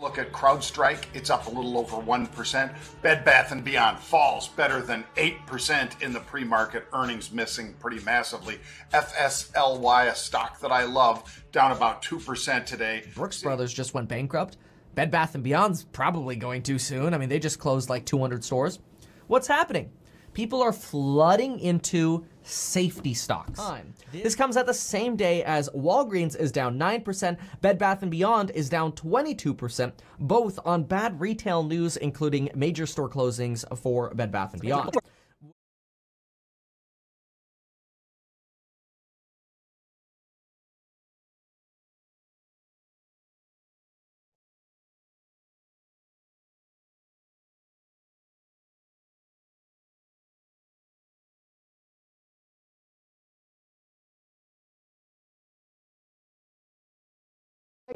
Look at CrowdStrike, it's up a little over 1%. Bed Bath & Beyond falls better than 8% in the pre-market, earnings missing pretty massively. FSLY, a stock that I love, down about 2% today. Brooks Brothers just went bankrupt. Bed Bath & Beyond's probably going too soon. I mean, they just closed like 200 stores. What's happening? People are flooding into safety stocks. Time. This comes at the same day as Walgreens is down 9%, Bed Bath & Beyond is down 22%, both on bad retail news including major store closings for Bed Bath & Beyond.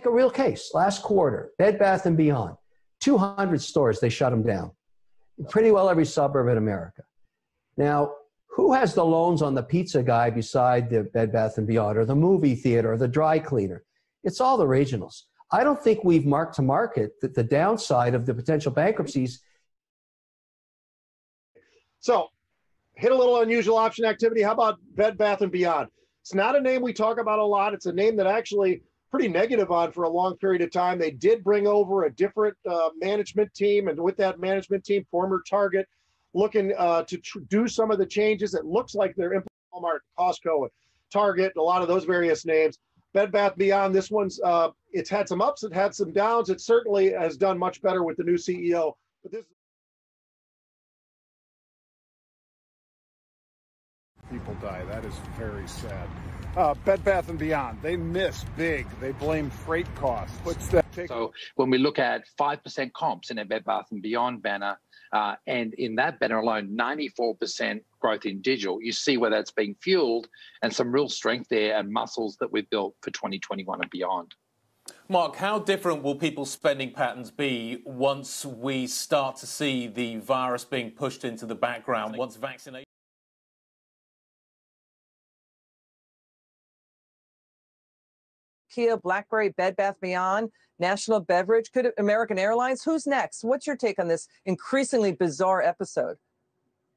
A real case. Last quarter, Bed Bath and Beyond, 200 stores, they shut them down. Pretty well every suburb in America. Now, who has the loans on the pizza guy beside the Bed Bath and Beyond, or the movie theater, or the dry cleaner? It's all the regionals. I don't think we've marked to market that the downside of the potential bankruptcies. So, hit a little unusual option activity. How about Bed Bath and Beyond? It's not a name we talk about a lot. It's a name that actually pretty negative on for a long period of time. They did bring over a different uh, management team, and with that management team, former Target, looking uh, to tr- do some of the changes. It looks like they're implementing Walmart, Costco, and Target, a lot of those various names. Bed Bath Beyond, this one's uh, it's had some ups, it had some downs. It certainly has done much better with the new CEO. But this people die. That is very sad. Uh, Bed Bath and Beyond, they miss big. They blame freight costs. What's that? Take- so when we look at five percent comps in a Bed Bath and Beyond banner, uh, and in that banner alone, 94% growth in digital. You see where that's being fueled and some real strength there and muscles that we've built for 2021 and beyond. Mark, how different will people's spending patterns be once we start to see the virus being pushed into the background, once vaccination? Kia, BlackBerry, Bed Bath Beyond, National Beverage, could American Airlines? Who's next? What's your take on this increasingly bizarre episode?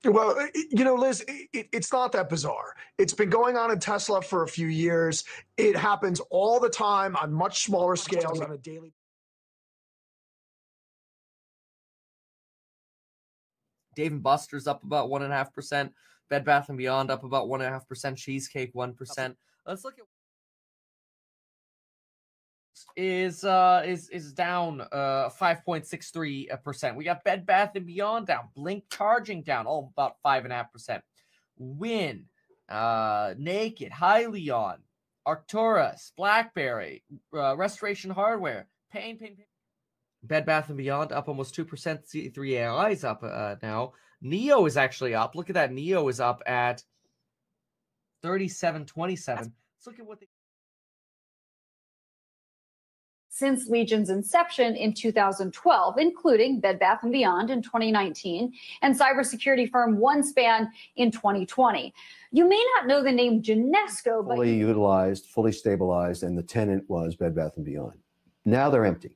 Well, you know, Liz, it, it's not that bizarre. It's been going on in Tesla for a few years. It happens all the time on much smaller scales on a daily. Dave and Buster's up about one and a half percent. Bed Bath and Beyond up about one and a half percent. Cheesecake one percent. Let's look at is uh is is down uh 5.63 percent. We got Bed Bath and Beyond down, Blink Charging down, oh about five and a half percent. Win, uh, Naked, Hyliion, Arcturus, BlackBerry, uh, Restoration Hardware, Pain, Pain, Pain. Bed Bath and Beyond up almost two percent. C3 AI is up uh, now. Neo is actually up. Look at that. Neo is up at thirty-seven twenty-seven. Let's look at what they since Legion's inception in 2012, including Bed Bath & Beyond in 2019 and cybersecurity firm OneSpan in 2020. You may not know the name Genesco, but fully utilized, fully stabilized, and the tenant was Bed Bath & Beyond. Now they're empty.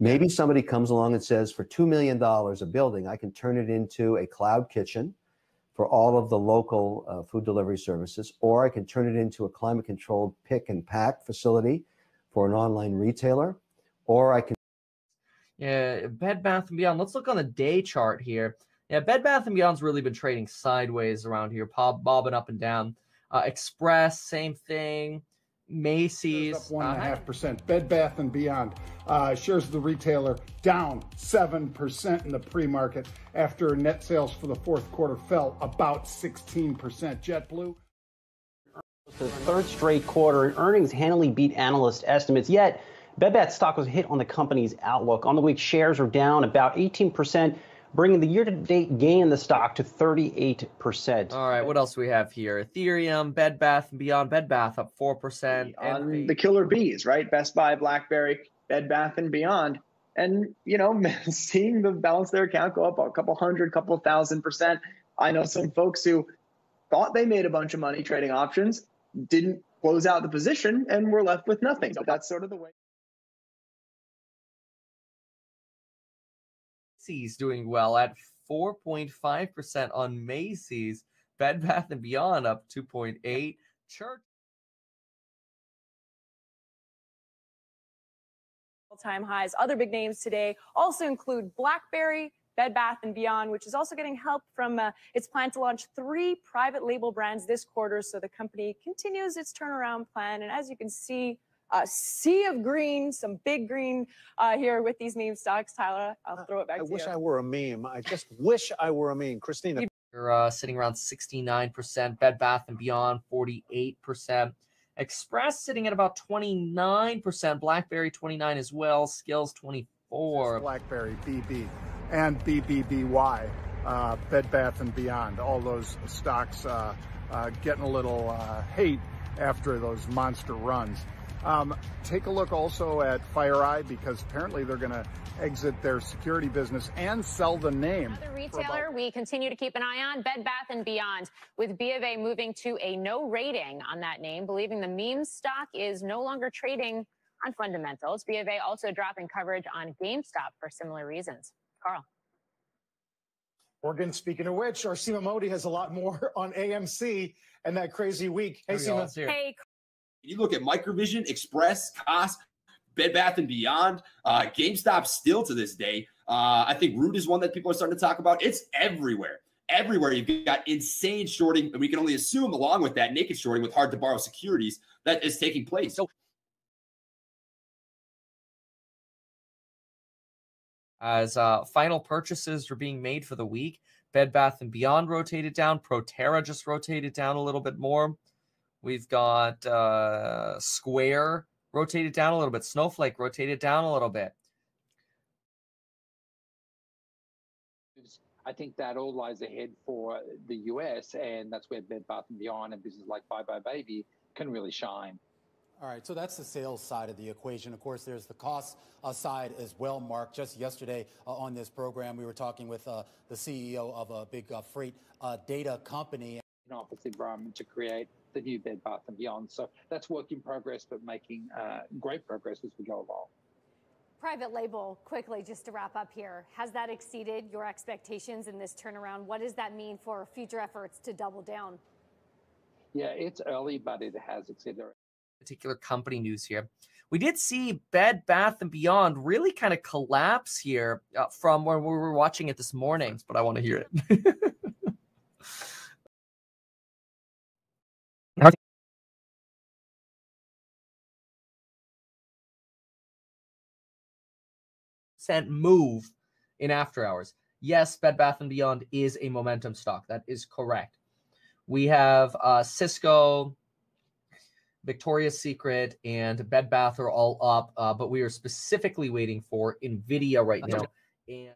Maybe somebody comes along and says, for $2 million a building, I can turn it into a cloud kitchen for all of the local uh, food delivery services, or I can turn it into a climate controlled pick and pack facility for an online retailer, or I can. Yeah, Bed Bath and Beyond. Let's look on the day chart here. Yeah, Bed Bath and Beyond's really been trading sideways around here, bob, bobbing up and down. Uh, Express, same thing. Macy's up one and a half percent. Bed Bath and Beyond uh, shares of the retailer down seven percent in the pre-market after net sales for the fourth quarter fell about sixteen percent. JetBlue the third straight quarter, earnings handily beat analyst estimates. Yet, Bed Bath stock was hit on the company's outlook. On the week, shares are down about 18%, bringing the year-to-date gain in the stock to 38%. All right, what else do we have here? Ethereum, Bed Bath and Beyond. Bed Bath up 4%. On um, the killer bees, right? Best Buy, BlackBerry, Bed Bath and Beyond. And, you know, seeing the balance their account go up a couple hundred, couple thousand percent. I know some folks who thought they made a bunch of money trading options didn't close out the position and we're left with nothing. But that's sort of the way. Macy's doing well at 4.5% on Macy's. Bed Bath and Beyond up 2.8. Church all-time highs. Other big names today also include BlackBerry, Bed Bath and Beyond, which is also getting help from uh, its plan to launch three private label brands this quarter. So the company continues its turnaround plan. And as you can see, a sea of green, some big green uh, here with these meme stocks. Tyler, I'll throw it back I to you. I wish. I were a meme. I just wish I were a meme. Christina. You're uh, sitting around 69%. Bed Bath and Beyond 48%. Express sitting at about 29%. BlackBerry 29 as well. Skillz 24. BlackBerry, BB, and BBBY, uh, Bed Bath and Beyond. All those stocks uh, uh, getting a little uh, hate after those monster runs. Um, take a look also at FireEye because apparently they're going to exit their security business and sell the name. Another retailer we continue to keep an eye on, Bed Bath and Beyond, with B of A moving to a no rating on that name, believing the meme stock is no longer trading on fundamentals. B of A also dropping coverage on GameStop for similar reasons. Carl. Morgan, speaking of which, our Seema Modi has a lot more on AMC and that crazy week. Hey, Seema. Hey, You look at Microvision, Express, Koss, Bed Bath and Beyond, uh, GameStop still to this day. Uh, I think Root is one that people are starting to talk about. It's everywhere. Everywhere you've got insane shorting, and we can only assume, along with that, naked shorting with hard to borrow securities that is taking place. So as uh, final purchases are being made for the week. Bed Bath and Beyond rotated down. Proterra just rotated down a little bit more. We've got uh, Square rotated down a little bit. Snowflake rotated down a little bit. I think that all lies ahead for the US, and that's where Bed Bath and Beyond and businesses like buybuy BABY can really shine. All right, so that's the sales side of the equation. Of course, there's the cost uh, side as well, Mark. Just yesterday uh, on this program, we were talking with uh, the CEO of a big uh, freight uh, data company. An office environment to create the new Bed Bath and Beyond. So that's work in progress, but making uh, great progress as we go along. Private label, quickly, just to wrap up here, has that exceeded your expectations in this turnaround? What does that mean for future efforts to double down? Yeah, it's early, but it has exceeded. Particular company news here. We did see Bed Bath and Beyond really kind of collapse here uh, from when we were watching it this morning, but I want to hear it. move in after hours. Yes, Bed Bath and Beyond is a momentum stock. That is correct. We have uh, Cisco, Victoria's Secret, and Bed Bath are all up, uh, but we are specifically waiting for Nvidia right now. And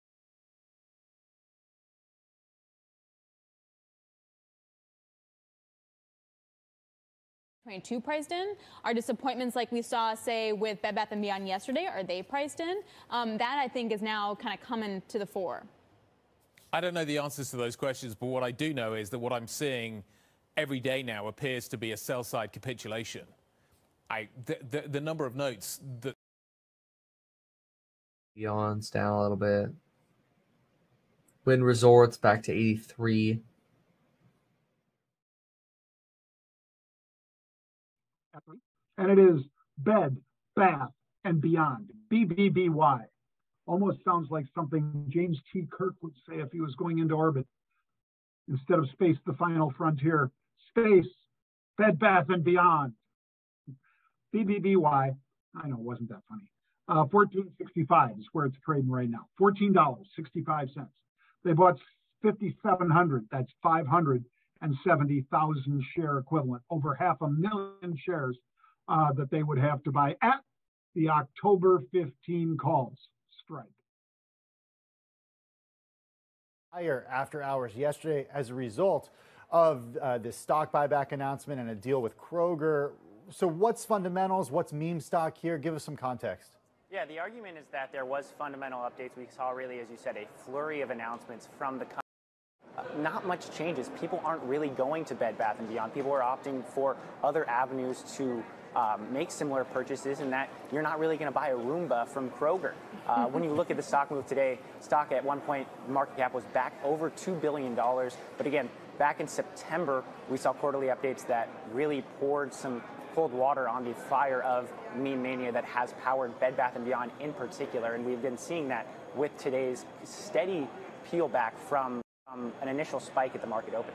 22 priced in? Are disappointments like we saw, say, with Bed Bath & Beyond yesterday, are they priced in? Um, that, I think, is now kind of coming to the fore. I don't know the answers to those questions, but what I do know is that what I'm seeing every day now appears to be a sell side capitulation. I, the, the, the number of notes that Yawns down a little bit. Wynn Resorts back to 83. and it is Bed, Bath, and Beyond. BBBY. Almost sounds like something James T. Kirk would say if he was going into orbit. Instead of space, the final frontier. Space, Bed, Bath, and Beyond. BBBY. I know, it wasn't that funny? Uh, 1465 is where it's trading right now. $14.65. They bought 5,700. That's 570,000 share equivalent, over half a million shares uh, that they would have to buy at the October 15 calls strike. Higher after hours yesterday as a result of uh, this stock buyback announcement and a deal with Kroger. So, what's fundamentals? What's meme stock here? Give us some context. Yeah, the argument is that there was fundamental updates. We saw really, as you said, a flurry of announcements from the company. Not much changes. People aren't really going to Bed Bath and Beyond. People are opting for other avenues to um, make similar purchases and that you're not really going to buy a Roomba from Kroger. Uh, when you look at the stock move today, stock at one point market cap was back over $2 billion. But again, back in September, we saw quarterly updates that really poured some cold water on the fire of meme mania that has powered Bed Bath & Beyond in particular. And we've been seeing that with today's steady peel back from um, an initial spike at the market open.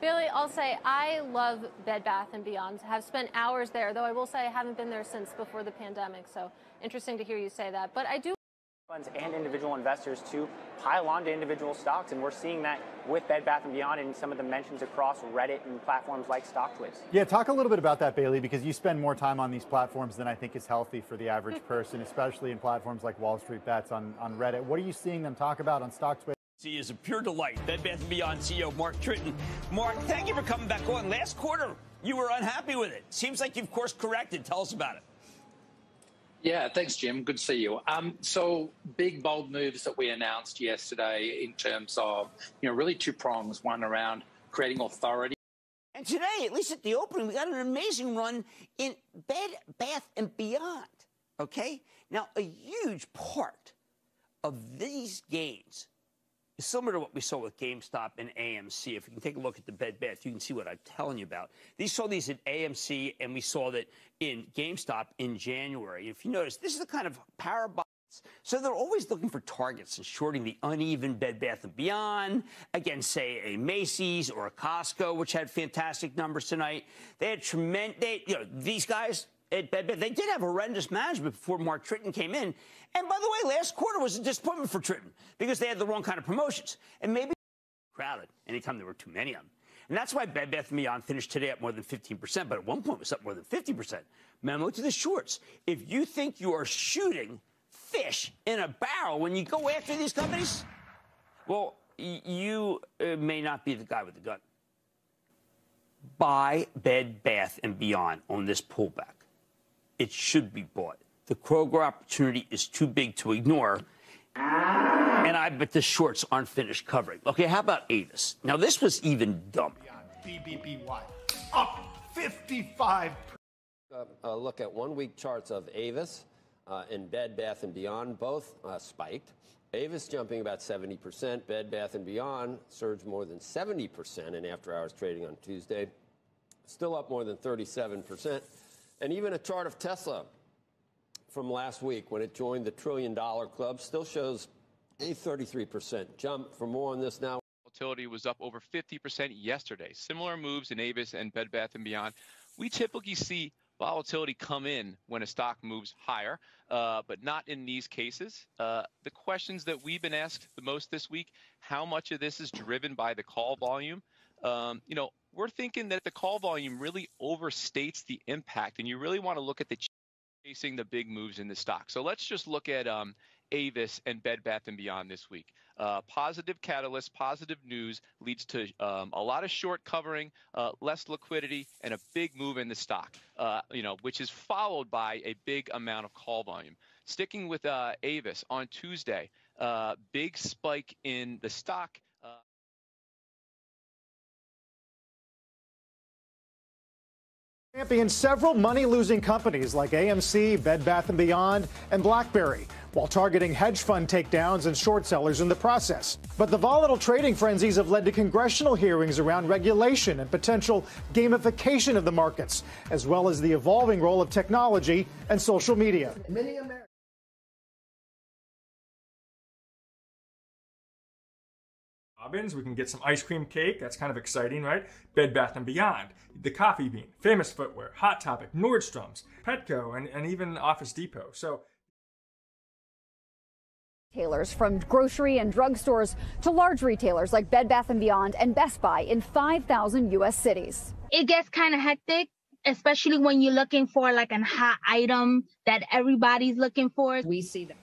Bailey, I'll say I love Bed Bath and Beyond. Have spent hours there, though I will say I haven't been there since before the pandemic. So interesting to hear you say that. But I do funds and individual investors to pile onto individual stocks, and we're seeing that with Bed Bath and Beyond and some of the mentions across Reddit and platforms like StockTwits. Yeah, talk a little bit about that, Bailey, because you spend more time on these platforms than I think is healthy for the average person, especially in platforms like Wall Street Bets on, on Reddit. What are you seeing them talk about on StockTwits? is a pure delight. Bed Bath & Beyond CEO Mark Tritton. Mark, thank you for coming back on. Last quarter, you were unhappy with it. Seems like you've course corrected. Tell us about it. Yeah, thanks, Jim. Good to see you. Um, so, big bold moves that we announced yesterday in terms of, you know, really two prongs. One around creating authority. And today, at least at the opening, we got an amazing run in Bed Bath and Beyond. Okay, now a huge part of these gains similar to what we saw with GameStop and AMC. If you can take a look at the Bed Bath, you can see what I'm telling you about. These saw these at AMC, and we saw that in GameStop in January. If you notice, this is the kind of power. So they're always looking for targets and shorting the uneven Bed Bath and Beyond against, say, a Macy's or a Costco, which had fantastic numbers tonight. They had tremendous. You know, these guys at they did have horrendous management before Mark Tritton came in. And by the way, last quarter was a disappointment for Tritton because they had the wrong kind of promotions. And maybe crowded anytime there were too many of them. And that's why Bed Bath & Beyond finished today up more than 15%, but at one point was up more than 50%. Memo to the shorts. If you think you are shooting fish in a barrel when you go after these companies, well, you uh, may not be the guy with the gun. Buy Bed Bath & Beyond on this pullback. It should be bought. The Kroger opportunity is too big to ignore. And I bet the shorts aren't finished covering. Okay, how about Avis? Now, this was even dumber. BBBY up 55. Uh, uh, look at one week charts of Avis uh, and Bed Bath & Beyond, both uh, spiked. Avis jumping about 70%, Bed Bath & Beyond surged more than 70% in after hours trading on Tuesday, still up more than 37%. And even a chart of Tesla from last week when it joined the trillion dollar club still shows a 33% jump. For more on this now. Volatility was up over 50% yesterday. Similar moves in Avis and Bed Bath & Beyond. We typically see volatility come in when a stock moves higher, uh, but not in these cases. Uh, the questions that we've been asked the most this week, how much of this is driven by the call volume? Um, you know, we're thinking that the call volume really overstates the impact, and you really want to look at the chasing the big moves in the stock. So let's just look at um, Avis and Bed Bath and Beyond this week. Uh, positive catalyst, positive news leads to um, a lot of short covering, uh, less liquidity, and a big move in the stock. Uh, you know, which is followed by a big amount of call volume. Sticking with uh, Avis on Tuesday, uh, big spike in the stock. Champion several money-losing companies like AMC, Bed Bath & Beyond, and BlackBerry, while targeting hedge fund takedowns and short sellers in the process. But the volatile trading frenzies have led to congressional hearings around regulation and potential gamification of the markets, as well as the evolving role of technology and social media. Robbins. We can get some ice cream cake. That's kind of exciting, right? Bed Bath & Beyond, The Coffee Bean, Famous Footwear, Hot Topic, Nordstrom's, Petco, and, and even Office Depot. So retailers from grocery and drugstores to large retailers like Bed Bath & Beyond and Best Buy in 5,000 U.S. cities. It gets kind of hectic, especially when you're looking for like a hot item that everybody's looking for. We see them.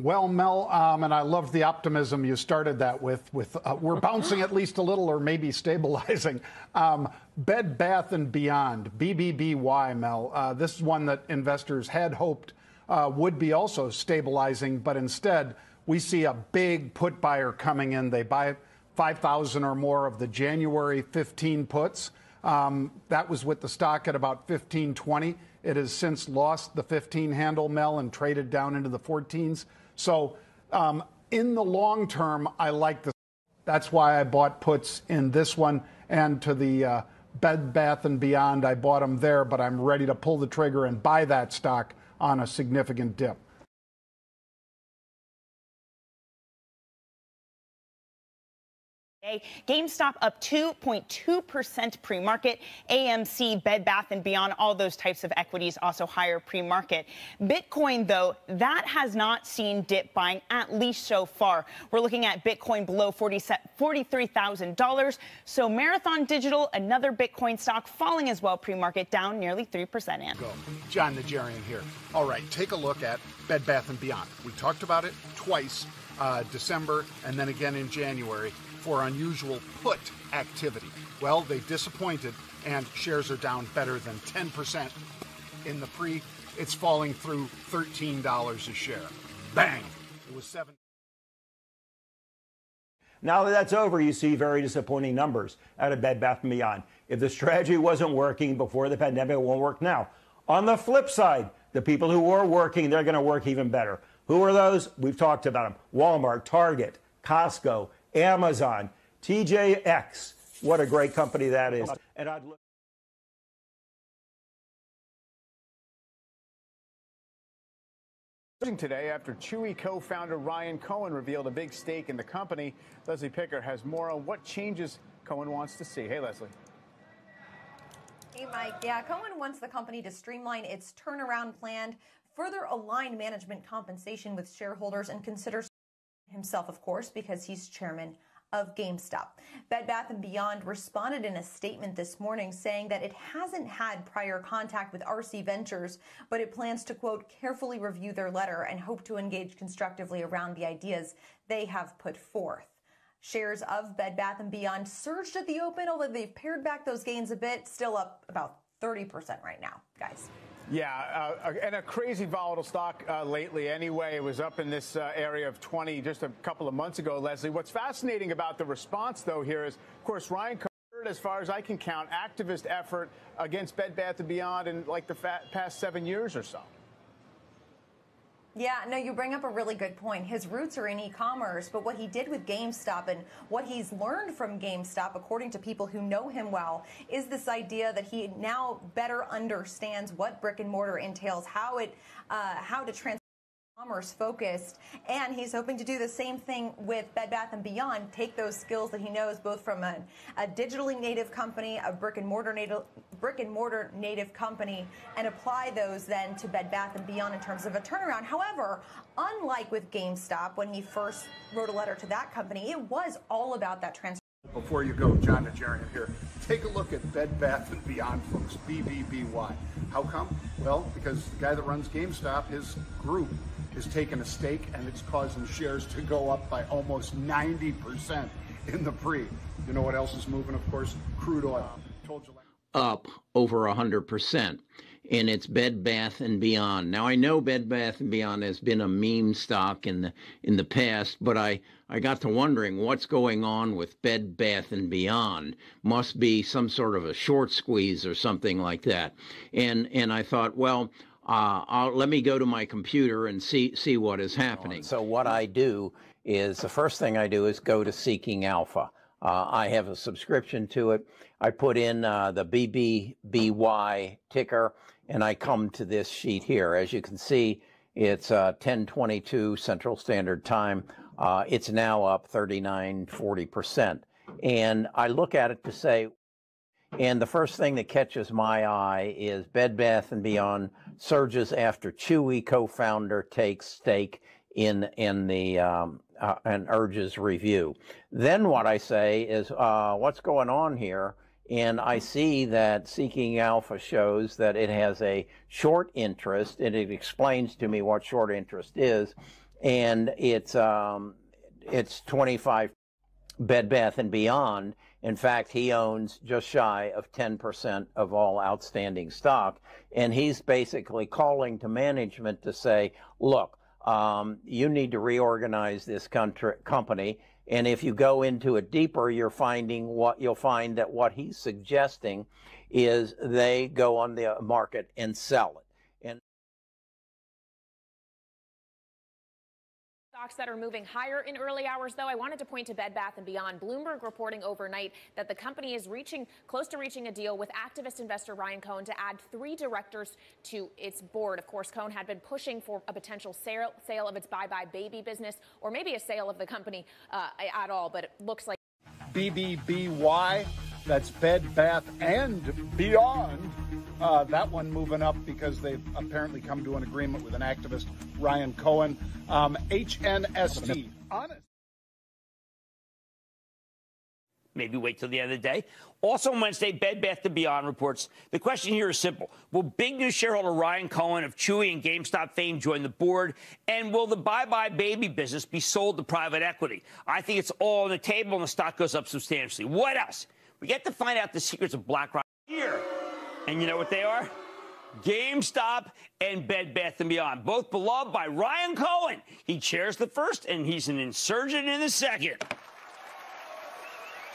Well, Mel, um, and I love the optimism you started that with. With uh, we're bouncing at least a little, or maybe stabilizing. Um, Bed Bath and Beyond, BBBY, Mel. Uh, this is one that investors had hoped uh, would be also stabilizing, but instead we see a big put buyer coming in. They buy 5,000 or more of the January 15 puts. Um, that was with the stock at about 1520. It has since lost the 15 handle, Mel, and traded down into the 14s. So, um, in the long term, I like the. That's why I bought puts in this one and to the uh, Bed Bath and Beyond. I bought them there, but I'm ready to pull the trigger and buy that stock on a significant dip. GameStop up 2.2% pre-market. AMC, Bed Bath & Beyond, all those types of equities also higher pre-market. Bitcoin, though, that has not seen dip buying, at least so far. We're looking at Bitcoin below $43,000. So Marathon Digital, another Bitcoin stock, falling as well pre-market, down nearly 3% in. Go. Jon Najarian here. All right, take a look at Bed Bath & Beyond. We talked about it twice, uh, December and then again in January for unusual put activity. Well, they disappointed, and shares are down better than 10% in the pre. It's falling through $13 a share. Bang! It was seven. Now that that's over, you see very disappointing numbers out of Bed Bath & Beyond. If the strategy wasn't working before the pandemic, it won't work now. On the flip side, the people who were working, they're going to work even better. Who are those? We've talked about them. Walmart, Target, Costco, Amazon, TJX. What a great company that is. And I'd look. Today, after Chewy co founder Ryan Cohen revealed a big stake in the company, Leslie Picker has more on what changes Cohen wants to see. Hey, Leslie. Hey, Mike. Yeah, Cohen wants the company to streamline its turnaround plan, further align management compensation with shareholders, and consider himself, of course, because he's chairman of GameStop. Bed Bath & Beyond responded in a statement this morning saying that it hasn't had prior contact with RC Ventures, but it plans to quote carefully review their letter and hope to engage constructively around the ideas they have put forth. Shares of Bed Bath & Beyond surged at the open, although they've pared back those gains a bit, still up about 30% right now, guys. Yeah, uh, and a crazy volatile stock uh, lately anyway. It was up in this uh, area of 20 just a couple of months ago, Leslie. What's fascinating about the response, though, here is, of course, Ryan covered as far as I can count, activist effort against Bed Bath & Beyond in like the past seven years or so. Yeah, no, you bring up a really good point. His roots are in e-commerce, but what he did with GameStop and what he's learned from GameStop, according to people who know him well, is this idea that he now better understands what brick and mortar entails, how it, uh, how to transform commerce focused and he's hoping to do the same thing with bed bath and beyond take those skills that he knows both from a, a digitally native company a brick and mortar native brick and mortar native company and apply those then to bed bath and beyond in terms of a turnaround however unlike with gamestop when he first wrote a letter to that company it was all about that transformation before you go, Jon Najarian here. Take a look at Bed Bath and Beyond, folks. BBBY. How come? Well, because the guy that runs GameStop, his group has taken a stake and it's causing shares to go up by almost 90% in the pre. You know what else is moving? Of course, crude oil. Up over 100% and it's Bed Bath and Beyond. Now I know Bed Bath and Beyond has been a meme stock in the in the past, but I I got to wondering what's going on with Bed Bath and Beyond. Must be some sort of a short squeeze or something like that. And and I thought, well, uh, let me go to my computer and see see what is happening. So what I do is the first thing I do is go to Seeking Alpha. Uh, I have a subscription to it. I put in uh, the BBBY ticker, and I come to this sheet here. As you can see, it's 10:22 uh, Central Standard Time. Uh, it's now up 39, 40 percent, and I look at it to say. And the first thing that catches my eye is Bed Bath and Beyond surges after Chewy co-founder takes stake in in the um, uh, and urges review. Then what I say is, uh, what's going on here? And I see that Seeking Alpha shows that it has a short interest, and it explains to me what short interest is, and it's um, it's 25 Bed Bath and Beyond. In fact, he owns just shy of 10% of all outstanding stock. And he's basically calling to management to say, look, um, you need to reorganize this country, company. And if you go into it deeper, you're finding what you'll find that what he's suggesting is they go on the market and sell it. Stocks that are moving higher in early hours, though, I wanted to point to Bed Bath & Beyond. Bloomberg reporting overnight that the company is reaching close to reaching a deal with activist investor Ryan Cohen to add three directors to its board. Of course, Cohen had been pushing for a potential sale, sale of its buybuy BABY business, or maybe a sale of the company uh, at all. But it looks like BBBY, that's Bed Bath and Beyond. Uh, that one moving up because they've apparently come to an agreement with an activist, Ryan Cohen. Um, HNST. Honest. Maybe wait till the end of the day. Also on Wednesday, Bed Bath & Beyond reports the question here is simple: Will big new shareholder Ryan Cohen of Chewy and GameStop fame join the board, and will the buybuy BABY business be sold to private equity? I think it's all on the table, and the stock goes up substantially. What else? We get to find out the secrets of BlackRock and you know what they are? GameStop and Bed Bath & Beyond, both beloved by Ryan Cohen. He chairs the first, and he's an insurgent in the second.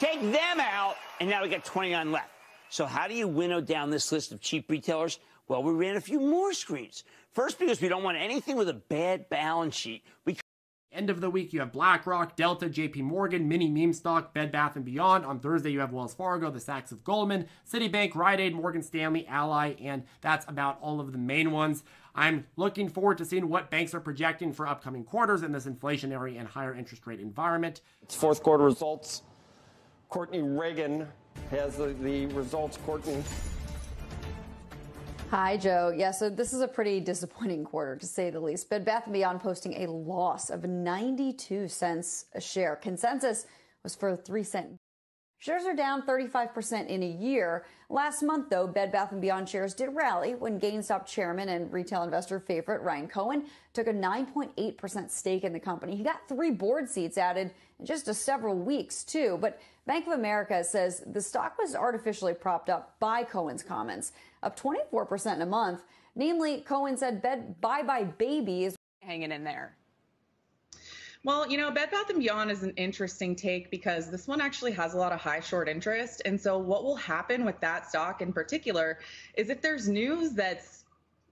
Take them out, and now we got 29 left. So how do you winnow down this list of cheap retailers? Well, we ran a few more screens. First, because we don't want anything with a bad balance sheet. We End of the week, you have BlackRock, Delta, JP Morgan, Mini Meme Stock, Bed Bath & Beyond. On Thursday, you have Wells Fargo, the Saks of Goldman, Citibank, Rite Aid, Morgan Stanley, Ally, and that's about all of the main ones. I'm looking forward to seeing what banks are projecting for upcoming quarters in this inflationary and higher interest rate environment. It's fourth quarter results. Courtney Reagan has the, the results. Courtney. Hi, Joe. Yeah, so this is a pretty disappointing quarter, to say the least. Bed Bath & Beyond posting a loss of 92 cents a share. Consensus was for 3 cent. Shares are down 35% in a year. Last month, though, Bed Bath & Beyond shares did rally when GameStop chairman and retail investor favorite Ryan Cohen took a 9.8% stake in the company. He got three board seats added in just a several weeks, too. But Bank of America says the stock was artificially propped up by Cohen's comments, up 24% in a month. Namely, Cohen said Bed buybuy BABY is hanging in there. Well, you know, Bed Bath & Beyond is an interesting take because this one actually has a lot of high short interest. And so what will happen with that stock in particular is if there's news that's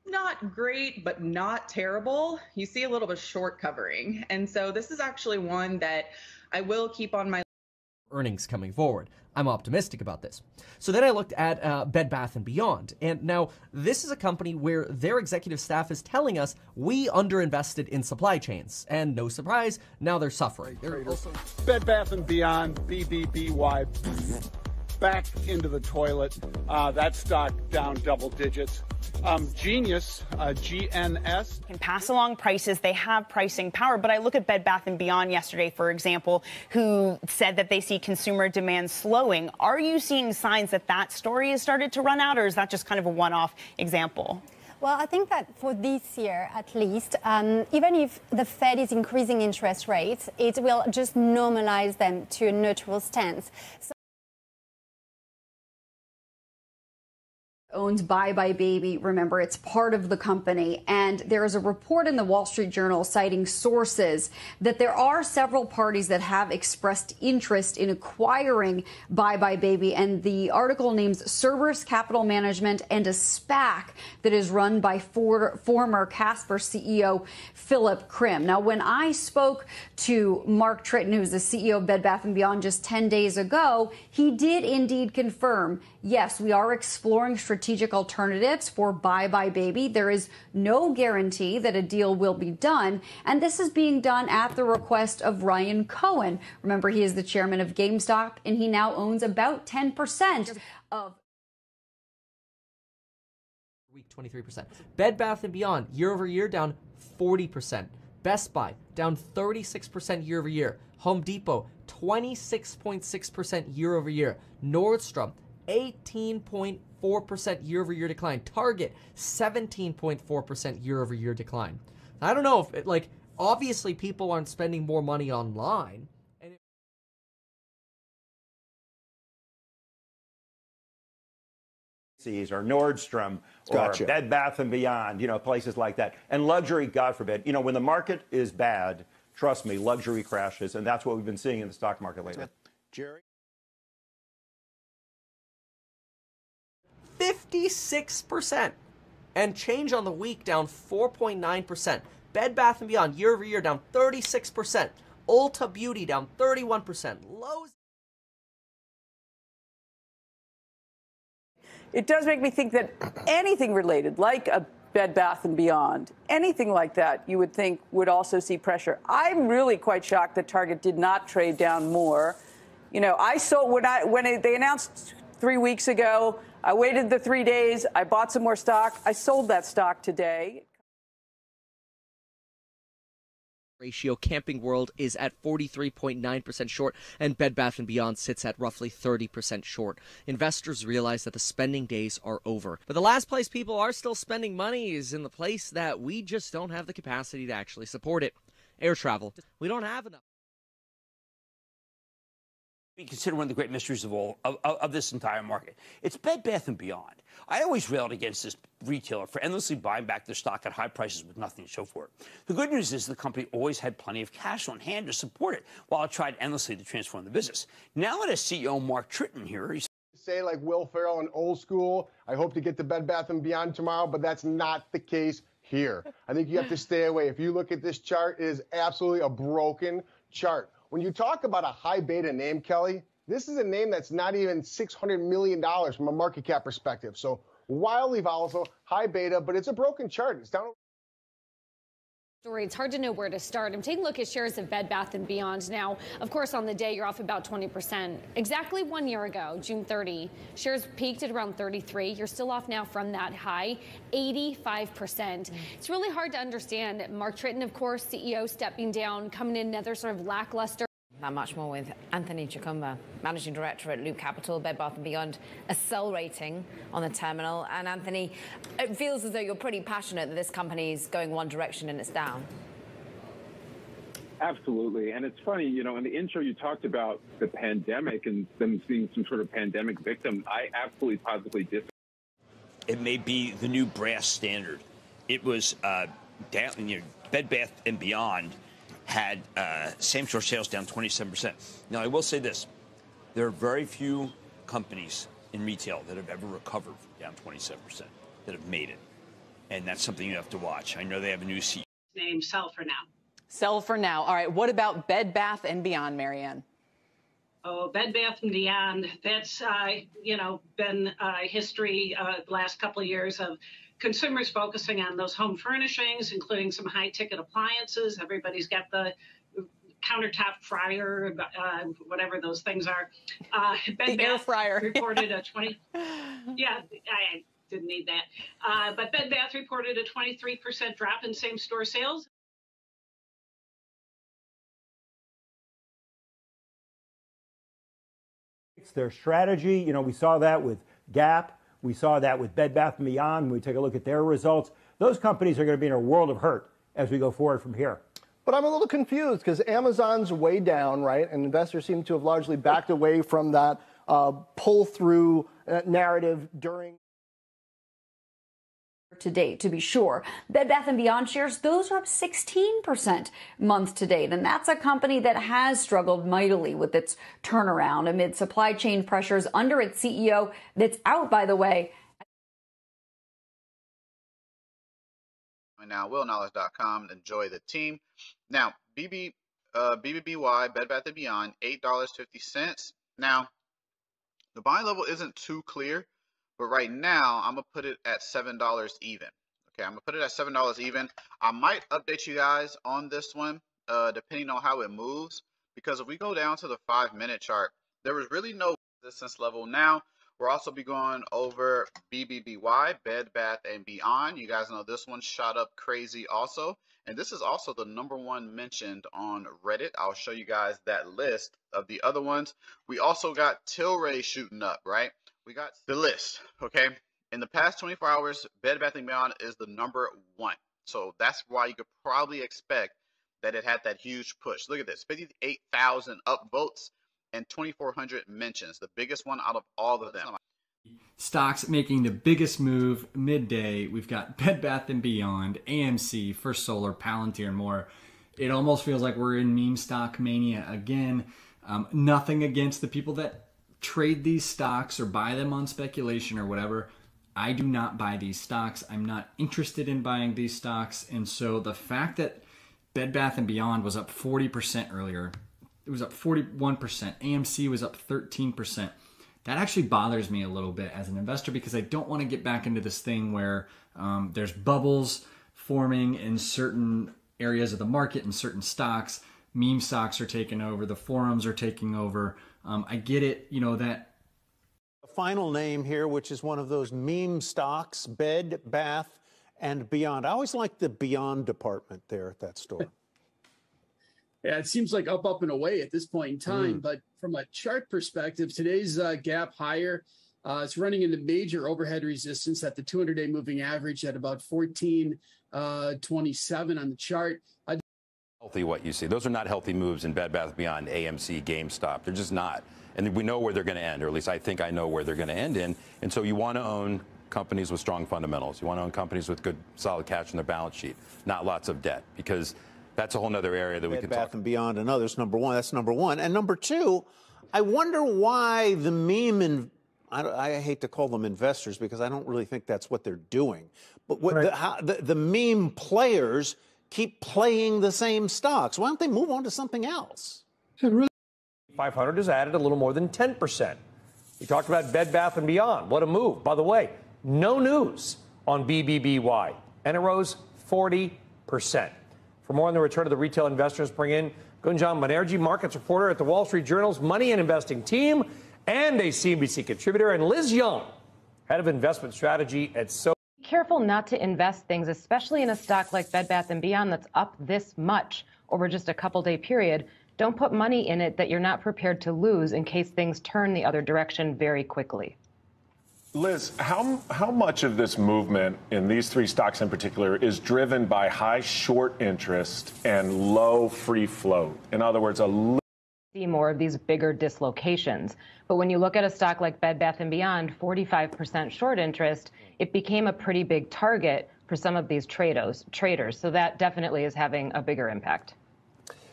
not great, but not terrible, you see a little bit of short covering. And so this is actually one that I will keep on my earnings coming forward. I'm optimistic about this. So then I looked at uh, Bed Bath and Beyond, and now this is a company where their executive staff is telling us we underinvested in supply chains, and no surprise, now they're suffering. They're also- Bed Bath and Beyond, BBBY, back into the toilet. Uh, that stock down double digits. Um, Genius, uh, GNS. Can pass along prices. They have pricing power. But I look at Bed Bath and Beyond yesterday, for example, who said that they see consumer demand slowing. Are you seeing signs that that story has started to run out, or is that just kind of a one-off example? Well, I think that for this year at least, um, even if the Fed is increasing interest rates, it will just normalize them to a neutral stance. So owns buybuy BABY. Remember, it's part of the company. And there is a report in the Wall Street Journal citing sources that there are several parties that have expressed interest in acquiring buybuy BABY. And the article names Cerberus Capital Management and a SPAC that is run by for, former Casper CEO Philip Krim. Now, when I spoke to Mark Tritton, who's the CEO of Bed Bath & Beyond just 10 days ago, he did indeed confirm, yes, we are exploring strategic alternatives for buybuy BABY. There is no guarantee that a deal will be done, and this is being done at the request of Ryan Cohen. Remember, he is the chairman of GameStop, and he now owns about 10% of week 23%. Bed Bath and Beyond year over year down 40%. Best Buy down 36% year over year. Home Depot 26.6% year over year. Nordstrom 18.4% year over year decline. Target 17.4% year over year decline. I don't know if it, like obviously people aren't spending more money online. or Nordstrom or Gotcha. Bed Bath and Beyond, you know, places like that. And luxury, God forbid. You know, when the market is bad, Trust me, luxury crashes, and that's what we've been seeing in the stock market lately. Jerry? 56% and change on the week down 4.9%. Bed Bath & Beyond year over year down 36%. Ulta Beauty down 31%. Lowe's It does make me think that anything related, like a Bed Bath and Beyond, anything like that, you would think would also see pressure. I'm really quite shocked that Target did not trade down more. You know, I saw when I when they announced three weeks ago. I waited the three days. I bought some more stock. I sold that stock today. ratio camping world is at 43.9% short and bed bath & beyond sits at roughly 30% short investors realize that the spending days are over but the last place people are still spending money is in the place that we just don't have the capacity to actually support it air travel we don't have enough be considered one of the great mysteries of all of, of, of, this entire market. It's Bed Bath and Beyond. I always railed against this retailer for endlessly buying back their stock at high prices with nothing to show for it. The good news is the company always had plenty of cash on hand to support it, while it tried endlessly to transform the business. Now that CEO Mark Tritton here, he's say like Will Ferrell and old school. I hope to get to Bed Bath and Beyond tomorrow, but that's not the case here. I think you have to stay away. If you look at this chart, it is absolutely a broken chart. When you talk about a high beta name, Kelly, this is a name that's not even $600 million from a market cap perspective. So wildly volatile, high beta, but it's a broken chart. It's down. Story. It's hard to know where to start. I'm taking a look at shares of Bed Bath & Beyond now. Of course, on the day, you're off about 20%. Exactly one year ago, June 30, shares peaked at around 33. You're still off now from that high, 85%. It's really hard to understand. Mark Tritton, of course, CEO, stepping down, coming in another sort of lackluster. That much more with Anthony Chukumba, Managing Director at Loop Capital, Bed Bath & Beyond, a sell rating on the terminal. And Anthony, it feels as though you're pretty passionate that this company is going one direction and it's down. Absolutely. And it's funny, you know, in the intro, you talked about the pandemic and them being some sort of pandemic victim. I absolutely positively disagree. It may be the new brass standard. It was uh, down, you know, Bed Bath and Beyond had uh, same store sales down 27%. Now, I will say this there are very few companies in retail that have ever recovered down 27%, that have made it. And that's something you have to watch. I know they have a new CEO. Name Sell for Now. Sell for Now. All right. What about Bed Bath and Beyond, Marianne? Oh, Bed Bath and Beyond. That's uh, you know been uh, history uh, the last couple of years of consumers focusing on those home furnishings, including some high ticket appliances. Everybody's got the countertop fryer, uh, whatever those things are. Uh, Bed the air fryer reported a 20. yeah, I didn't need that. Uh, but Bed Bath reported a 23% drop in same store sales. It's their strategy. You know, we saw that with Gap. We saw that with Bed Bath & Beyond. When we take a look at their results, those companies are going to be in a world of hurt as we go forward from here. But I'm a little confused because Amazon's way down, right? And investors seem to have largely backed away from that uh, pull through uh, narrative during to date, to be sure. Bed Bath & Beyond shares, those are up 16% month to date. And that's a company that has struggled mightily with its turnaround amid supply chain pressures under its CEO that's out, by the way. Now, willknowledge.com. Enjoy the team. Now, BB, uh, BBBY, Bed Bath & Beyond, $8.50. Now, the buy level isn't too clear but right now, I'm going to put it at $7 even. Okay, I'm going to put it at $7 even. I might update you guys on this one, uh, depending on how it moves. Because if we go down to the five minute chart, there was really no resistance level. Now, we'll also be going over BBBY, Bed Bath and Beyond. You guys know this one shot up crazy also. And this is also the number one mentioned on Reddit. I'll show you guys that list of the other ones. We also got Tilray shooting up, right? We got the list. Okay, in the past 24 hours, Bed Bath & Beyond is the number one. So that's why you could probably expect that it had that huge push. Look at this: 58,000 upvotes and 2,400 mentions, the biggest one out of all of them. Stocks making the biggest move midday. We've got Bed Bath & Beyond, AMC, First Solar, Palantir, and more. It almost feels like we're in meme stock mania again. Um, nothing against the people that trade these stocks or buy them on speculation or whatever. I do not buy these stocks. I'm not interested in buying these stocks. And so the fact that Bed Bath and Beyond was up 40% earlier, it was up 41%, AMC was up 13%. That actually bothers me a little bit as an investor because I don't want to get back into this thing where um, there's bubbles forming in certain areas of the market and certain stocks. Meme stocks are taking over, the forums are taking over. Um, I get it, you know, that final name here, which is one of those meme stocks, Bed, Bath, and Beyond. I always like the Beyond department there at that store. yeah, it seems like up, up, and away at this point in time. Mm. But from a chart perspective, today's uh, gap higher. Uh, it's running into major overhead resistance at the 200 day moving average at about 1427 uh, on the chart. I healthy what you see. Those are not healthy moves in Bed Bath Beyond, AMC, GameStop. They're just not and we know where they're going to end, or at least I think I know where they're going to end in. And so you want to own companies with strong fundamentals. You want to own companies with good, solid cash in their balance sheet, not lots of debt, because that's a whole other area that Bed we can Bath talk. and Beyond and others. Number one, that's number one, and number two, I wonder why the meme and I, I, hate to call them investors because I don't really think that's what they're doing. But what right. the, how, the, the meme players keep playing the same stocks. Why don't they move on to something else? It really 500 has added a little more than 10%. We talked about Bed Bath & Beyond. What a move. By the way, no news on BBBY, and it rose 40%. For more on the return of the retail investors, bring in Gunjan Banerjee, markets reporter at the Wall Street Journal's Money and Investing team, and a CNBC contributor, and Liz Young, head of investment strategy at So. Careful not to invest things, especially in a stock like Bed Bath & Beyond that's up this much over just a couple day period don't put money in it that you're not prepared to lose in case things turn the other direction very quickly. Liz, how, how much of this movement in these three stocks in particular is driven by high short interest and low free float? In other words, a see more of these bigger dislocations. But when you look at a stock like Bed Bath & Beyond, 45% short interest, it became a pretty big target for some of these traders. traders. So that definitely is having a bigger impact.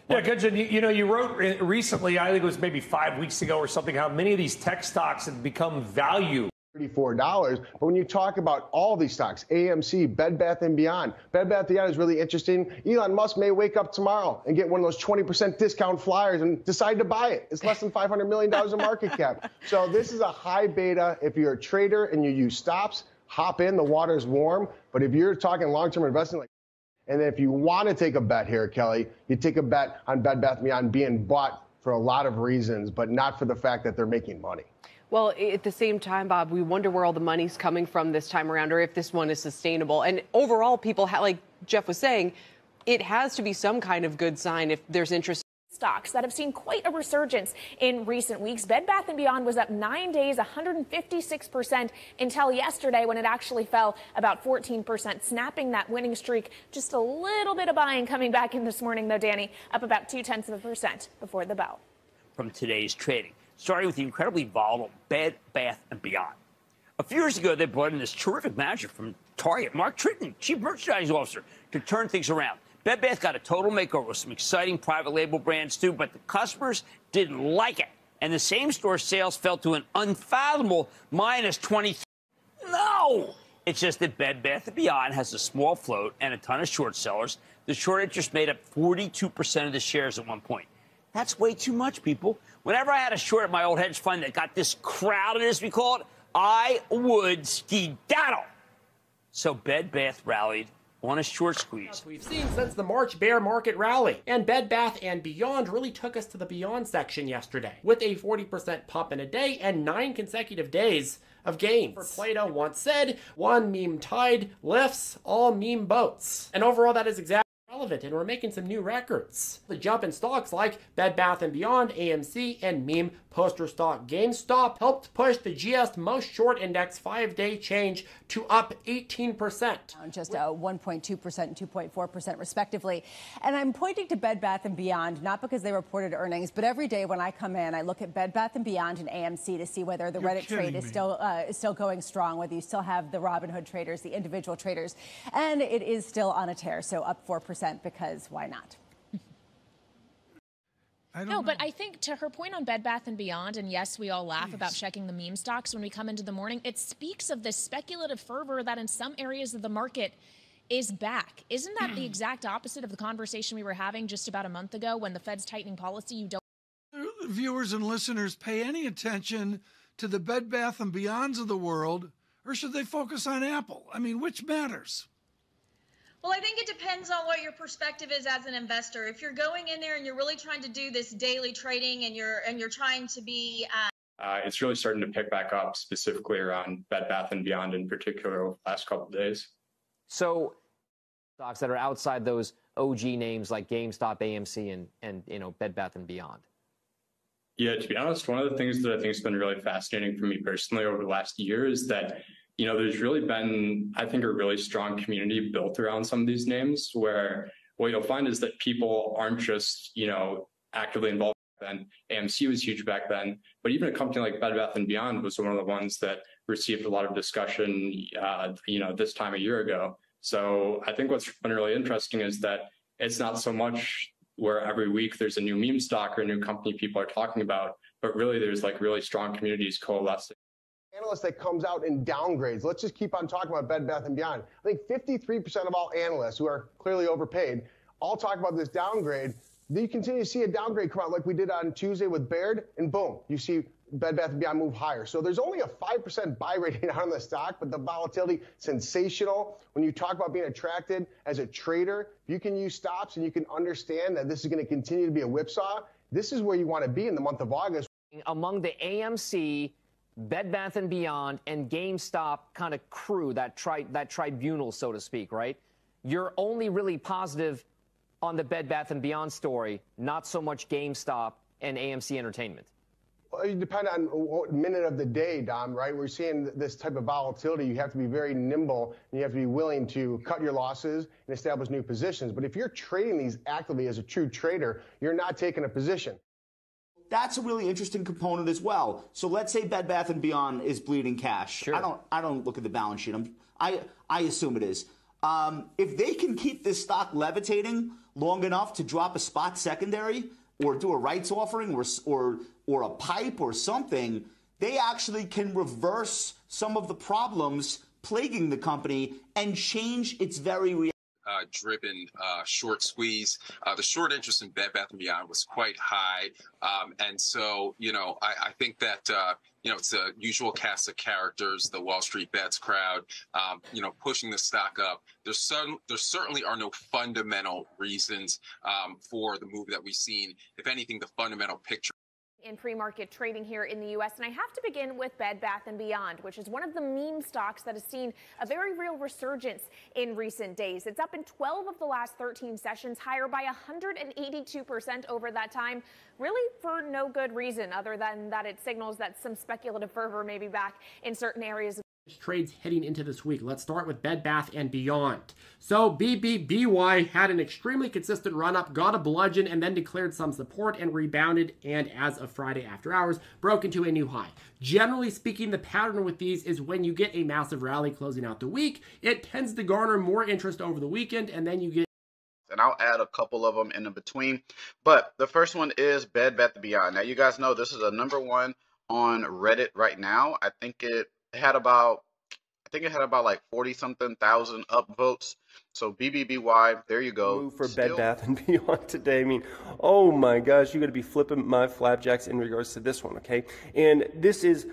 Yeah, Gunjan, you, you know, you wrote recently, I think it was maybe five weeks ago or something, how many of these tech stocks have become value. $34. But when you talk about all these stocks, AMC, Bed Bath & Beyond, Bed Bath & Beyond is really interesting. Elon Musk may wake up tomorrow and get one of those 20% discount flyers and decide to buy it. It's less than $500 million in market cap. So this is a high beta. If you're a trader and you use stops, hop in, the water's warm. But if you're talking long-term investing like and then if you want to take a bet here, Kelly, you take a bet on Bed Bath Beyond being bought for a lot of reasons, but not for the fact that they're making money. Well, at the same time, Bob, we wonder where all the money's coming from this time around, or if this one is sustainable. And overall, people, ha- like Jeff was saying, it has to be some kind of good sign if there's interest stocks that have seen quite a resurgence in recent weeks. Bed Bath & Beyond was up nine days, 156% until yesterday when it actually fell about 14%, snapping that winning streak. Just a little bit of buying coming back in this morning, though, Danny, up about two tenths of a percent before the bell. From today's trading, starting with the incredibly volatile Bed Bath & Beyond. A few years ago, they brought in this terrific manager from Target, Mark Tritton, Chief Merchandising Officer, to turn things around. Bed Bath got a total makeover with some exciting private label brands too, but the customers didn't like it. And the same store sales fell to an unfathomable minus 23. No! It's just that Bed Bath & Beyond has a small float and a ton of short sellers. The short interest made up 42% of the shares at one point. That's way too much, people. Whenever I had a short at my old hedge fund that got this crowded, as we call it, I would skedaddle. So Bed Bath rallied on a short squeeze. We've seen since the March bear market rally, and Bed Bath and Beyond really took us to the Beyond section yesterday with a 40% pump in a day and nine consecutive days of gains. For Plato once said, one meme tide lifts all meme boats. And overall, that is exactly relevant and we're making some new records. The jump in stocks like Bed Bath & Beyond, AMC, and meme poster stock GameStop helped push the GS most short index five-day change to up 18%. Just uh, 1.2% and 2.4% respectively. And I'm pointing to Bed Bath & Beyond, not because they reported earnings, but every day when I come in, I look at Bed Bath & Beyond and AMC to see whether the You're Reddit trade is still, uh, is still going strong, whether you still have the Robinhood traders, the individual traders. And it is still on a tear, so up 4% because why not? No, know. but I think to her point on Bed Bath and Beyond, and yes, we all laugh about checking the meme stocks when we come into the morning. It speaks of this speculative fervor that in some areas of the market is back. Isn't that the exact opposite of the conversation we were having just about a month ago when the Fed's tightening policy? You don't. Viewers and listeners pay any attention to the Bed Bath and Beyonds of the world, or should they focus on Apple? I mean, which matters? Well, I think it depends on what your perspective is as an investor. If you're going in there and you're really trying to do this daily trading and you're and you're trying to be uh, uh, it's really starting to pick back up, specifically around Bed Bath and Beyond, in particular, over the last couple of days. So, stocks that are outside those OG names like GameStop, AMC, and and you know Bed Bath and Beyond. Yeah, to be honest, one of the things that I think has been really fascinating for me personally over the last year is that you know, there's really been, I think, a really strong community built around some of these names where what you'll find is that people aren't just, you know, actively involved then. AMC was huge back then, but even a company like Bed Bath and Beyond was one of the ones that received a lot of discussion, uh, you know, this time a year ago. So I think what's been really interesting is that it's not so much where every week there's a new meme stock or a new company people are talking about, but really there's like really strong communities coalescing analyst that comes out and downgrades. Let's just keep on talking about Bed Bath and Beyond. I think 53% of all analysts who are clearly overpaid all talk about this downgrade. Then you continue to see a downgrade come out like we did on Tuesday with Baird, and boom, you see Bed Bath and Beyond move higher. So there's only a 5% buy rating on the stock, but the volatility sensational. When you talk about being attracted as a trader, you can use stops and you can understand that this is going to continue to be a whipsaw. This is where you want to be in the month of August. Among the AMC Bed Bath and Beyond and GameStop kind of crew, that tri- that tribunal, so to speak, right? You're only really positive on the Bed Bath and Beyond story, not so much GameStop and AMC Entertainment. Well, you depend on what minute of the day, Dom, right? We're seeing this type of volatility. You have to be very nimble and you have to be willing to cut your losses and establish new positions. But if you're trading these actively as a true trader, you're not taking a position that's a really interesting component as well. So let's say Bed Bath and Beyond is bleeding cash. Sure. I don't I don't look at the balance sheet. I'm, I I assume it is. Um, if they can keep this stock levitating long enough to drop a spot secondary or do a rights offering or or or a pipe or something, they actually can reverse some of the problems plaguing the company and change its very reality uh, driven uh, short squeeze. Uh, the short interest in Bed Bath and Beyond was quite high, um, and so you know I, I think that uh, you know it's a usual cast of characters, the Wall Street bets crowd, um, you know pushing the stock up. There's some, there certainly are no fundamental reasons um, for the move that we've seen. If anything, the fundamental picture in pre-market trading here in the U.S. And I have to begin with Bed Bath & Beyond, which is one of the meme stocks that has seen a very real resurgence in recent days. It's up in 12 of the last 13 sessions, higher by 182% over that time, really for no good reason other than that it signals that some speculative fervor may be back in certain areas trades heading into this week. Let's start with Bed Bath and Beyond. So BBBY had an extremely consistent run up, got a bludgeon, and then declared some support and rebounded. And as of Friday after hours, broke into a new high. Generally speaking, the pattern with these is when you get a massive rally closing out the week, it tends to garner more interest over the weekend, and then you get and I'll add a couple of them in the between. But the first one is Bed Bath Beyond. Now, you guys know this is a number one on Reddit right now. I think it had about I think it had about like 40 something thousand upvotes. So BBBY, there you go. Move for Still- Bed Bath and Beyond today. I mean, oh my gosh, you're going to be flipping my flapjacks in regards to this one, okay? And this is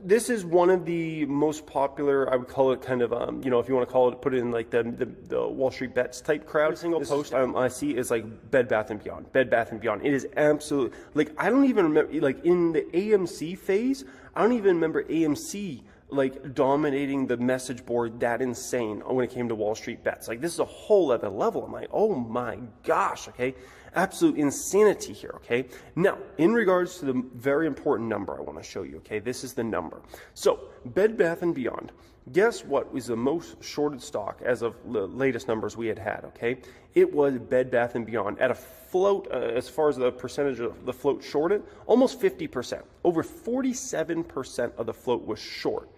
this is one of the most popular. I would call it kind of, um, you know, if you want to call it, put it in like the the, the Wall Street bets type crowd. Every single this post um, I see is like Bed Bath and Beyond, Bed Bath and Beyond. It is absolute. Like I don't even remember. Like in the AMC phase, I don't even remember AMC like dominating the message board that insane when it came to Wall Street bets. Like this is a whole other level. I'm like, oh my gosh, okay? Absolute insanity here, okay? Now, in regards to the very important number I want to show you, okay? This is the number. So, Bed Bath & Beyond, guess what was the most shorted stock as of the latest numbers we had had, okay? It was Bed Bath & Beyond at a float, uh, as far as the percentage of the float shorted, almost 50%. Over 47% of the float was short.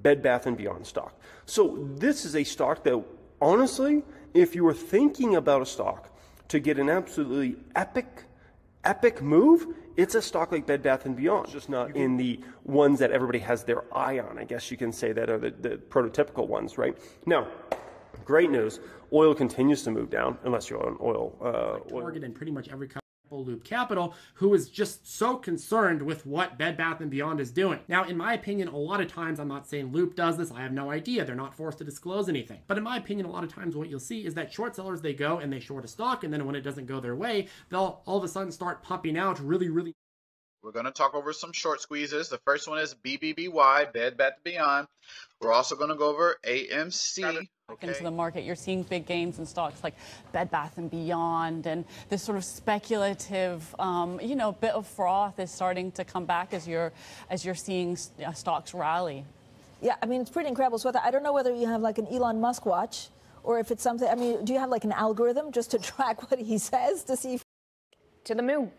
Bed Bath & Beyond stock. So this is a stock that, honestly, if you were thinking about a stock to get an absolutely epic epic move, it's a stock like Bed Bath and Beyond, just not in the ones that everybody has their eye on. I guess you can say that are the, the prototypical ones, right? Now, great news. Oil continues to move down, unless you own oil. Uh, Target and pretty much every Loop Capital, who is just so concerned with what Bed Bath & Beyond is doing. Now, in my opinion, a lot of times, I'm not saying Loop does this, I have no idea, they're not forced to disclose anything. But in my opinion, a lot of times what you'll see is that short sellers, they go and they short a stock, and then when it doesn't go their way, they'll all of a sudden start pumping out really, really we're going to talk over some short squeezes. The first one is BBBY, Bed Bath and Beyond. We're also going to go over AMC. Okay. Into the market, you're seeing big gains in stocks like Bed Bath and Beyond, and this sort of speculative, um, you know, bit of froth is starting to come back as you're as you're seeing uh, stocks rally. Yeah, I mean it's pretty incredible. So I don't know whether you have like an Elon Musk watch, or if it's something. I mean, do you have like an algorithm just to track what he says to see? If- to the moon.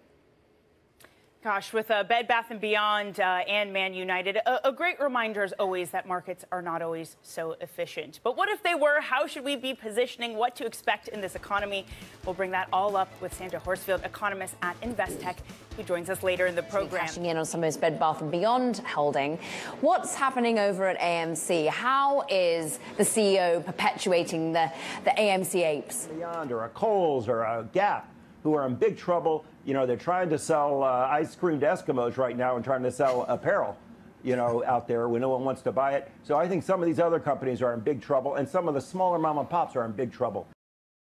Gosh, with uh, Bed Bath & Beyond uh, and Man United, a, a, great reminder is always that markets are not always so efficient. But what if they were? How should we be positioning? What to expect in this economy? We'll bring that all up with Sandra Horsfield, economist at Investec, who joins us later in the program. Cashing in on some of his Bed Bath & Beyond holding. What's happening over at AMC? How is the CEO perpetuating the, the AMC apes? Beyond or a Kohl's or a Gap who are in big trouble. You know, they're trying to sell uh, ice cream to Eskimos right now and trying to sell apparel, you know, out there when no one wants to buy it. So I think some of these other companies are in big trouble, and some of the smaller mom and pops are in big trouble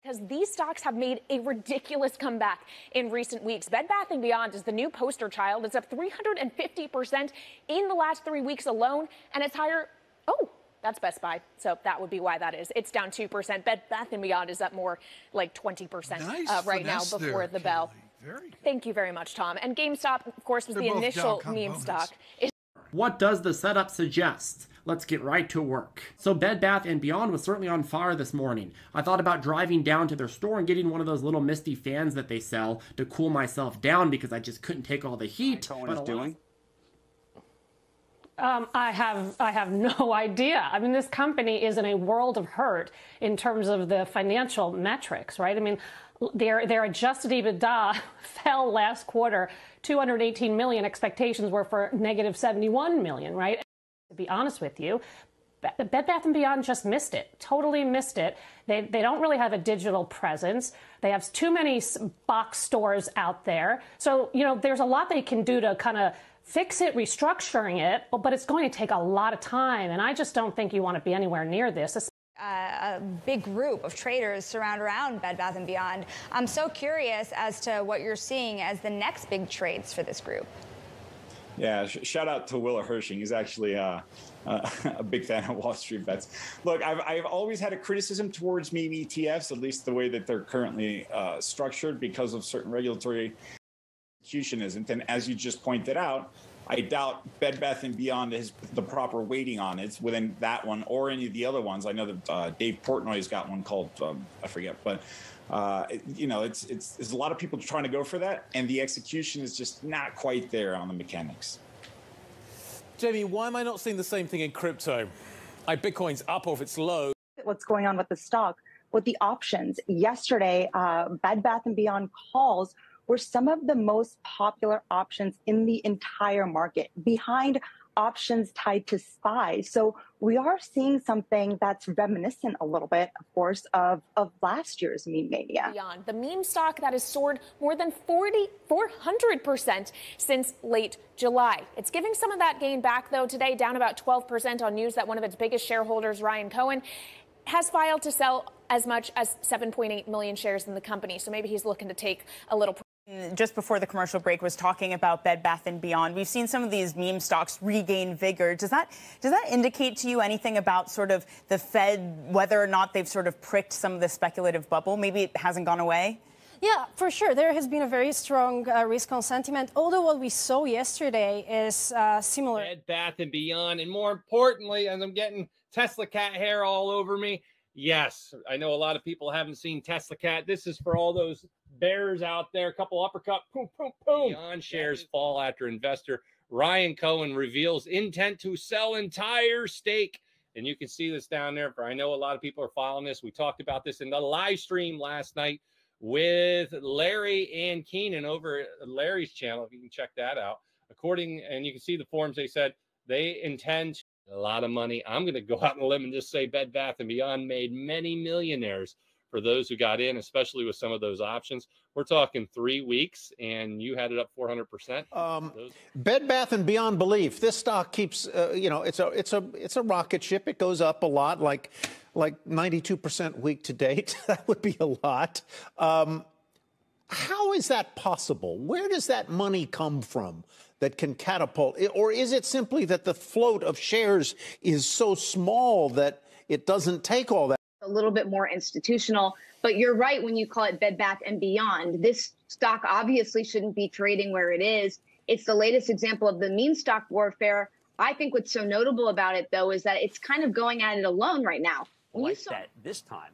because these stocks have made a ridiculous comeback in recent weeks. Bed Bath & Beyond is the new poster child. It's up 350% in the last three weeks alone, and it's higher. Oh, that's Best Buy. So that would be why that is. It's down 2%. Bed Bath & Beyond is up more like 20% nice uh, right now before there, the bell. Very Thank you very much, Tom. And GameStop, of course, was They're the initial meme bonus. stock. What does the setup suggest? Let's get right to work. So Bed Bath & Beyond was certainly on fire this morning. I thought about driving down to their store and getting one of those little misty fans that they sell to cool myself down because I just couldn't take all the heat. Cohen is doing? Um, I have I have no idea. I mean, this company is in a world of hurt in terms of the financial metrics, right? I mean, their their adjusted EBITDA fell last quarter, 218 million. Expectations were for negative 71 million, right? To be honest with you, Bed Bath and Beyond just missed it. Totally missed it. They they don't really have a digital presence. They have too many box stores out there. So you know, there's a lot they can do to kind of fix it, restructuring it, but it's going to take a lot of time. And I just don't think you want to be anywhere near this. Uh, a big group of traders surround around Bed Bath & Beyond. I'm so curious as to what you're seeing as the next big trades for this group. Yeah, sh- shout out to Willa Hershing. He's actually uh, uh, a big fan of Wall Street bets. Look, I've, I've always had a criticism towards meme ETFs, at least the way that they're currently uh, structured, because of certain regulatory execution isn't. And as you just pointed out, I doubt Bed Bath and Beyond has the proper weighting on it within that one or any of the other ones. I know that uh, Dave Portnoy's got one called um, I forget, but uh, it, you know, it's it's there's a lot of people trying to go for that, and the execution is just not quite there on the mechanics. Jamie, why am I not seeing the same thing in crypto? Like Bitcoin's up off its low. What's going on with the stock? With the options, yesterday, uh, Bed Bath and Beyond calls were some of the most popular options in the entire market, behind options tied to SPY. So we are seeing something that's reminiscent a little bit, of course, of, of last year's meme mania. Beyond the meme stock that has soared more than 40, 400% since late July. It's giving some of that gain back, though, today, down about 12% on news that one of its biggest shareholders, Ryan Cohen, has filed to sell as much as 7.8 million shares in the company. So maybe he's looking to take a little just before the commercial break was talking about Bed Bath and Beyond. We've seen some of these meme stocks regain vigor. Does that does that indicate to you anything about sort of the Fed whether or not they've sort of pricked some of the speculative bubble? Maybe it hasn't gone away. Yeah, for sure. There has been a very strong uh, risk on sentiment. Although what we saw yesterday is uh, similar. Bed Bath and Beyond, and more importantly, as I'm getting Tesla cat hair all over me. Yes, I know a lot of people haven't seen Tesla cat. This is for all those bears out there. A couple uppercut, boom, boom, boom. Beyond shares fall after investor Ryan Cohen reveals intent to sell entire stake. And you can see this down there. For I know a lot of people are following this. We talked about this in the live stream last night with Larry and Keenan over Larry's channel. If you can check that out, according and you can see the forms they said they intend a lot of money. I'm going to go out on a limb and just say Bed Bath and Beyond made many millionaires for those who got in, especially with some of those options. We're talking three weeks, and you had it up 400 percent. Um, Bed Bath and Beyond belief. This stock keeps, uh, you know, it's a it's a it's a rocket ship. It goes up a lot, like like 92 percent week to date. that would be a lot. Um, how is that possible? Where does that money come from? that can catapult? Or is it simply that the float of shares is so small that it doesn't take all that? A little bit more institutional. But you're right when you call it Bed Bath and Beyond. This stock obviously shouldn't be trading where it is. It's the latest example of the meme stock warfare. I think what's so notable about it, though, is that it's kind of going at it alone right now. When like saw- that this time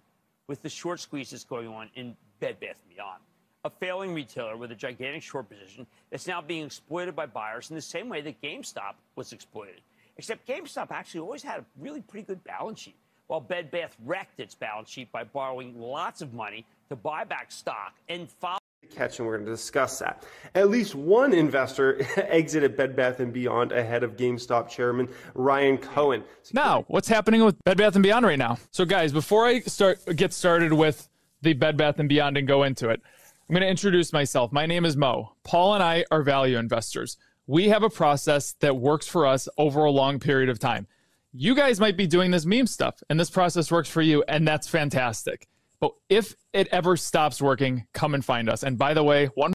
with the short squeezes going on in Bed Bath and Beyond a failing retailer with a gigantic short position that's now being exploited by buyers in the same way that GameStop was exploited. Except GameStop actually always had a really pretty good balance sheet, while Bed Bath wrecked its balance sheet by borrowing lots of money to buy back stock and follow catch and we're going to discuss that. At least one investor exited Bed Bath & Beyond ahead of GameStop chairman Ryan Cohen. Now, what's happening with Bed Bath & Beyond right now? So guys, before I start get started with the Bed Bath & Beyond and go into it, I'm going to introduce myself. My name is Mo. Paul and I are value investors. We have a process that works for us over a long period of time. You guys might be doing this meme stuff, and this process works for you, and that's fantastic. But if it ever stops working, come and find us. And by the way, one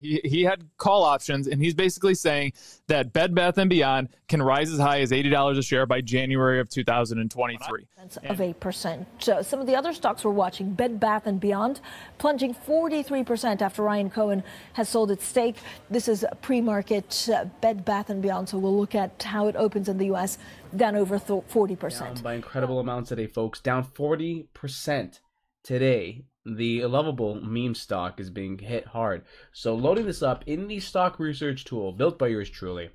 he, he had call options, and he's basically saying that Bed Bath and Beyond can rise as high as eighty dollars a share by January of 2023. Of eight percent. So some of the other stocks we're watching, Bed Bath and Beyond, plunging 43 percent after Ryan Cohen has sold its stake. This is pre-market uh, Bed Bath and Beyond. So we'll look at how it opens in the U.S. Down over 40 percent. By incredible amounts today, folks. Down 40 percent today the lovable meme stock is being hit hard. So loading this up in the stock research tool built by yours truly,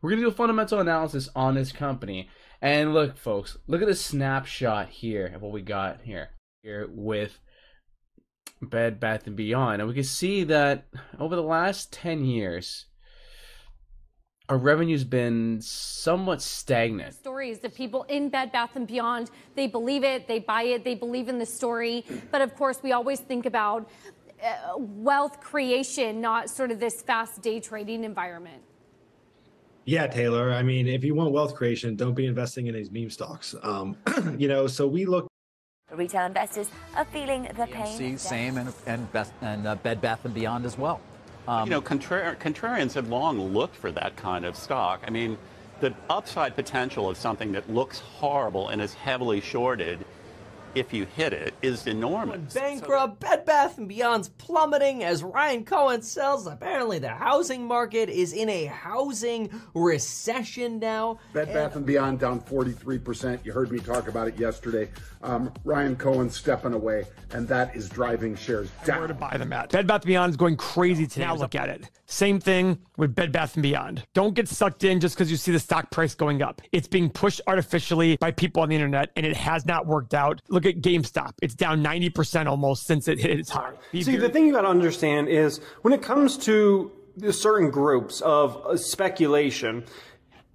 we're gonna do a fundamental analysis on this company. And look, folks, look at the snapshot here of what we got here here with Bed Bath and Beyond, and we can see that over the last ten years, our revenue's been somewhat stagnant. Stories the people in Bed Bath and Beyond, they believe it, they buy it, they believe in the story. But of course, we always think about uh, wealth creation, not sort of this fast day trading environment. Yeah, Taylor. I mean, if you want wealth creation, don't be investing in these meme stocks. Um, you know, so we look. Retail investors are feeling the pain. See, same and and, best, and uh, Bed Bath and Beyond as well. Um, you know, contra- contrarians have long looked for that kind of stock. I mean, the upside potential of something that looks horrible and is heavily shorted if you hit it is enormous. Bankrupt, Bed Bath and Beyond's plummeting as Ryan Cohen sells. Apparently, the housing market is in a housing recession now. Bed Bath and Beyond down 43%. You heard me talk about it yesterday. Um, Ryan Cohen stepping away, and that is driving shares down. Where to buy them at? Bed Bath Beyond is going crazy today. Now look at it. Same thing with Bed Bath and Beyond. Don't get sucked in just because you see the stock price going up. It's being pushed artificially by people on the internet, and it has not worked out. Look at GameStop. It's down 90% almost since it hit its high. Be see, the thing you got to understand is when it comes to certain groups of uh, speculation,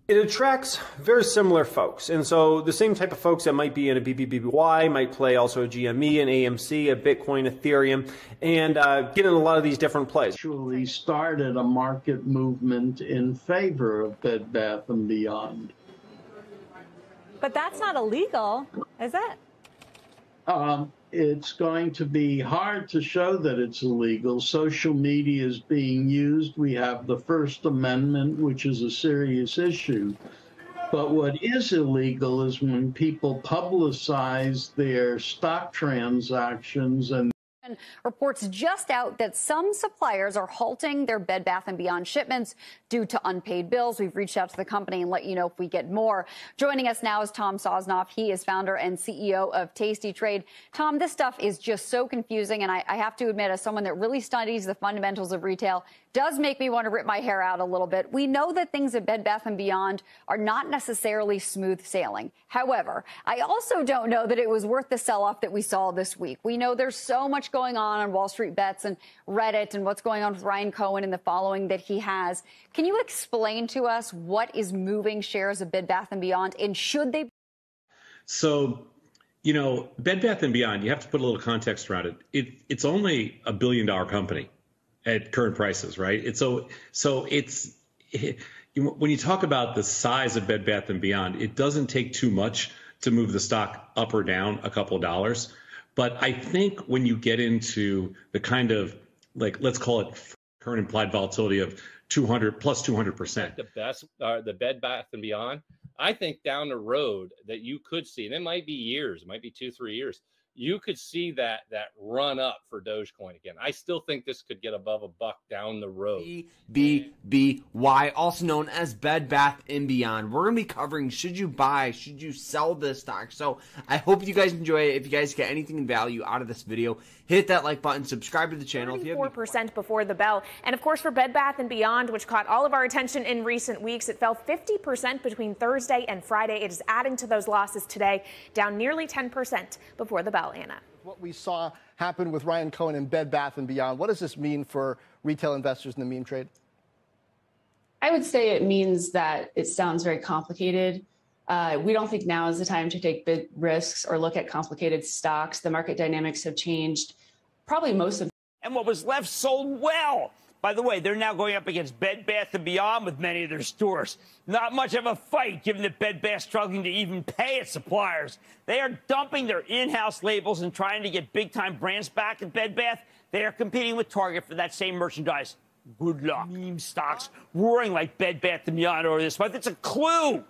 it attracts very similar folks. And so the same type of folks that might be in a BBBY might play also a GME, an AMC, a Bitcoin, Ethereum, and uh, get in a lot of these different plays. Actually started a market movement in favor of Bed Bath & Beyond. But that's not illegal, is it? Um, it's going to be hard to show that it's illegal. Social media is being used. We have the First Amendment, which is a serious issue. But what is illegal is when people publicize their stock transactions and Reports just out that some suppliers are halting their Bed Bath & Beyond shipments due to unpaid bills. We've reached out to the company and let you know if we get more. Joining us now is Tom Sosnoff. He is founder and CEO of Tasty Trade. Tom, this stuff is just so confusing, and I, I have to admit, as someone that really studies the fundamentals of retail, does make me want to rip my hair out a little bit. We know that things at Bed Bath & Beyond are not necessarily smooth sailing. However, I also don't know that it was worth the sell-off that we saw this week. We know there's so much going on on Wall Street Bets and Reddit and what's going on with Ryan Cohen and the following that he has. Can you explain to us what is moving shares of Bed Bath and Beyond, and should they? So, you know, Bed Bath and Beyond, you have to put a little context around it. it it's only a billion dollar company at current prices, right? It's so so it's. It, when you talk about the size of Bed Bath and Beyond, it doesn't take too much to move the stock up or down a couple of dollars. But I think when you get into the kind of like let's call it current implied volatility of 200 plus 200 percent, the best uh, the Bed Bath and Beyond. I think down the road that you could see, and it might be years, it might be two three years you could see that that run up for Dogecoin again. I still think this could get above a buck down the road. BBY, also known as Bed Bath and Beyond. We're gonna be covering should you buy, should you sell this stock. So I hope you guys enjoy it. If you guys get anything in value out of this video, hit that like button, subscribe to the channel. If you have percent before the bell, and of course for Bed Bath and Beyond, which caught all of our attention in recent weeks, it fell 50% between Thursday and Friday. It is adding to those losses today, down nearly 10% before the bell. Anna. What we saw happen with Ryan Cohen and Bed Bath and Beyond. What does this mean for retail investors in the meme trade? I would say it means that it sounds very complicated. Uh, we don't think now is the time to take big risks or look at complicated stocks. The market dynamics have changed. Probably most of. And what was left sold well. By the way, they're now going up against Bed Bath & Beyond with many of their stores. Not much of a fight, given that Bed Bath struggling to even pay its suppliers. They are dumping their in-house labels and trying to get big-time brands back at Bed Bath. They are competing with Target for that same merchandise. Good luck. Meme stocks roaring like Bed Bath & Beyond over this month. It's a clue.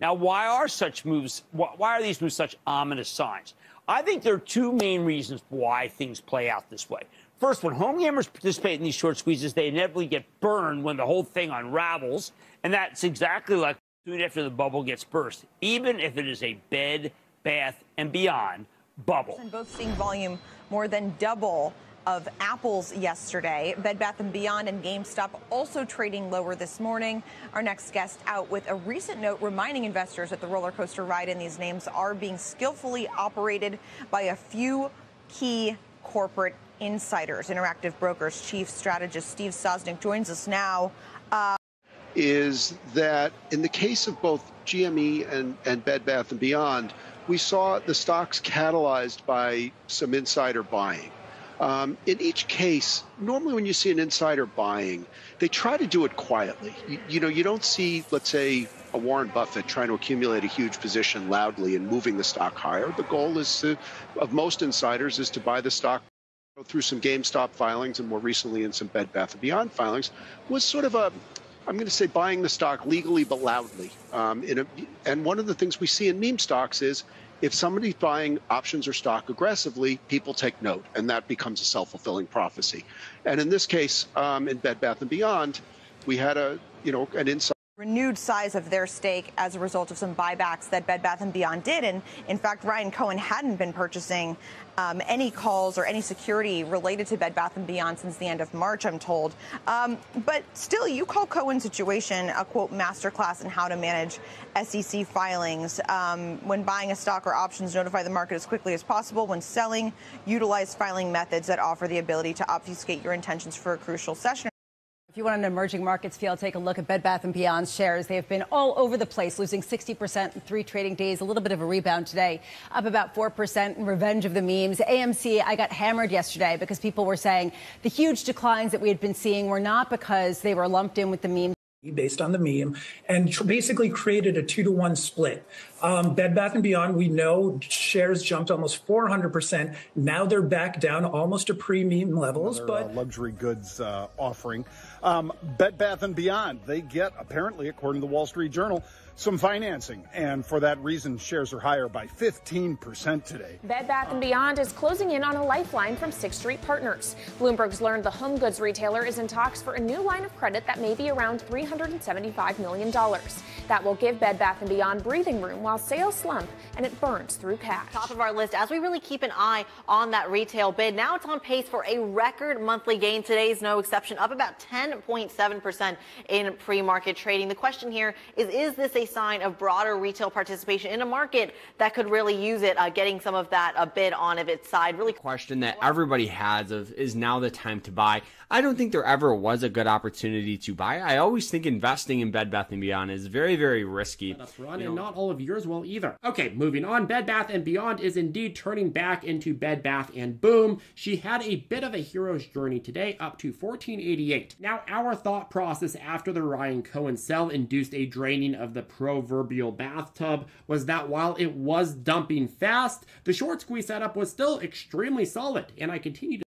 Now, why are such moves? Why are these moves such ominous signs? I think there are two main reasons why things play out this way. First, when home gamers participate in these short squeezes, they inevitably get burned when the whole thing unravels. And that's exactly like soon after the bubble gets burst, even if it is a bed, bath, and beyond bubble. And both seeing volume more than double of Apple's yesterday. Bed Bath & Beyond and GameStop also trading lower this morning. Our next guest out with a recent note reminding investors that the roller coaster ride in these names are being skillfully operated by a few key corporate insiders. Interactive Brokers chief strategist Steve Sosnick joins us now. Uh, is that in the case of both GME and, and Bed Bath and Beyond, we saw the stocks catalyzed by some insider buying. Um, in each case, normally when you see an insider buying, they try to do it quietly. You, you, know, you don't see, let's say, a Warren Buffett trying to accumulate a huge position loudly and moving the stock higher. The goal is to, of most insiders, is to buy the stock through some GameStop filings and more recently in some Bed Bath & Beyond filings, was sort of a, I'm going to say buying the stock legally but loudly. Um, a, and one of the things we see in meme stocks is if somebody's buying options or stock aggressively, people take note, and that becomes a self-fulfilling prophecy. And in this case, um, in Bed Bath & Beyond, we had a, you know, an insider renewed size of their stake as a result of some buybacks that Bed Bath & Beyond did. And in fact, Ryan Cohen hadn't been purchasing um, any calls or any security related to Bed Bath & Beyond since the end of March, I'm told. Um, but still, you call Cohen's situation a, quote, masterclass in how to manage SEC filings. Um, when buying a stock or options, notify the market as quickly as possible. When selling, utilize filing methods that offer the ability to obfuscate your intentions for a crucial session. If you want an emerging markets feel, take a look at Bed Bath & Beyond's shares. They have been all over the place, losing 60% in three trading days. A little bit of a rebound today, up about 4% in revenge of the memes. AMC, I got hammered yesterday because people were saying the huge declines that we had been seeing were not because they were lumped in with the memes based on the meme and tr- basically created a two to one split. Um, Bed Bath and Beyond, we know shares jumped almost 400%. Now they're back down almost to pre-meme levels, Another, but uh, luxury goods uh, offering. Um, Bed Bath and Beyond, they get apparently, according to the Wall Street Journal, some financing, and for that reason, shares are higher by 15% today. Bed Bath & Beyond is closing in on a lifeline from Sixth Street Partners. Bloomberg's learned the home goods retailer is in talks for a new line of credit that may be around $375 million. That will give Bed Bath & Beyond breathing room while sales slump and it burns through cash. Top of our list as we really keep an eye on that retail bid. Now it's on pace for a record monthly gain. Today's no exception, up about 10.7% in pre-market trading. The question here is, is this a sign of broader retail participation in a market that could really use it, uh, getting some of that a bid on of its side? Really question that everybody has of is now the time to buy. I don't think there ever was a good opportunity to buy. I always think investing in Bed Bath & Beyond is very, very risky. That's run, and not all of yours will either. Okay, moving on. Bed Bath & Beyond is indeed turning back into Bed Bath and boom. She had a bit of a hero's journey today, up to 1488. Now, our thought process after the Ryan Cohen sell induced a draining of the proverbial bathtub was that while it was dumping fast, the short squeeze setup was still extremely solid, and I continue to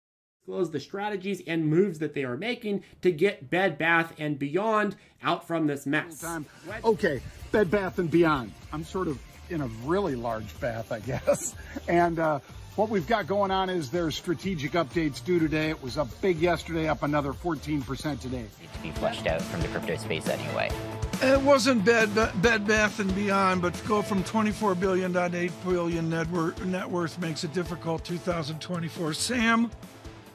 disclose the strategies and moves that they are making to get Bed Bath and Beyond out from this mess. Okay, Bed Bath and Beyond. I'm sort of in a really large bath, I guess. And uh, what we've got going on is there's strategic updates due today. It was up big yesterday, up another 14% today. To be flushed out from the crypto space anyway. It wasn't Bed, Bed Bath and Beyond, but to go from 24 billion to 8 billion net worth, net worth makes it difficult. 2024. Sam,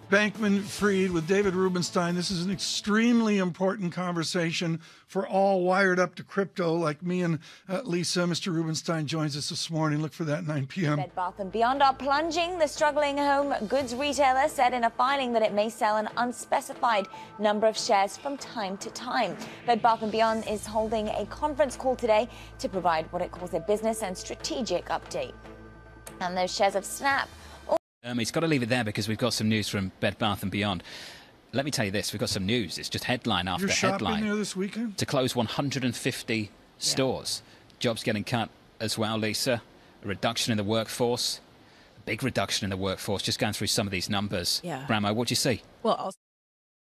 Bankman-Fried with David Rubenstein. This is an extremely important conversation for all wired up to crypto like me and uh, Lisa. Mr. Rubenstein joins us this morning. Look for that at 9 p.m. Bed Bath & Beyond are plunging. The struggling home goods retailer said in a filing that it may sell an unspecified number of shares from time to time. Bed Bath & Beyond is holding a conference call today to provide what it calls a business and strategic update. And those shares of Snap um, he's got to leave it there because we've got some news from Bed Bath and Beyond. Let me tell you this: we've got some news. It's just headline after You're shopping headline. there this weekend to close 150 stores. Jobs getting cut as well, Lisa. A reduction in the workforce. A big reduction in the workforce. Just going through some of these numbers. Yeah. Bramo, what do you see? Well, I'll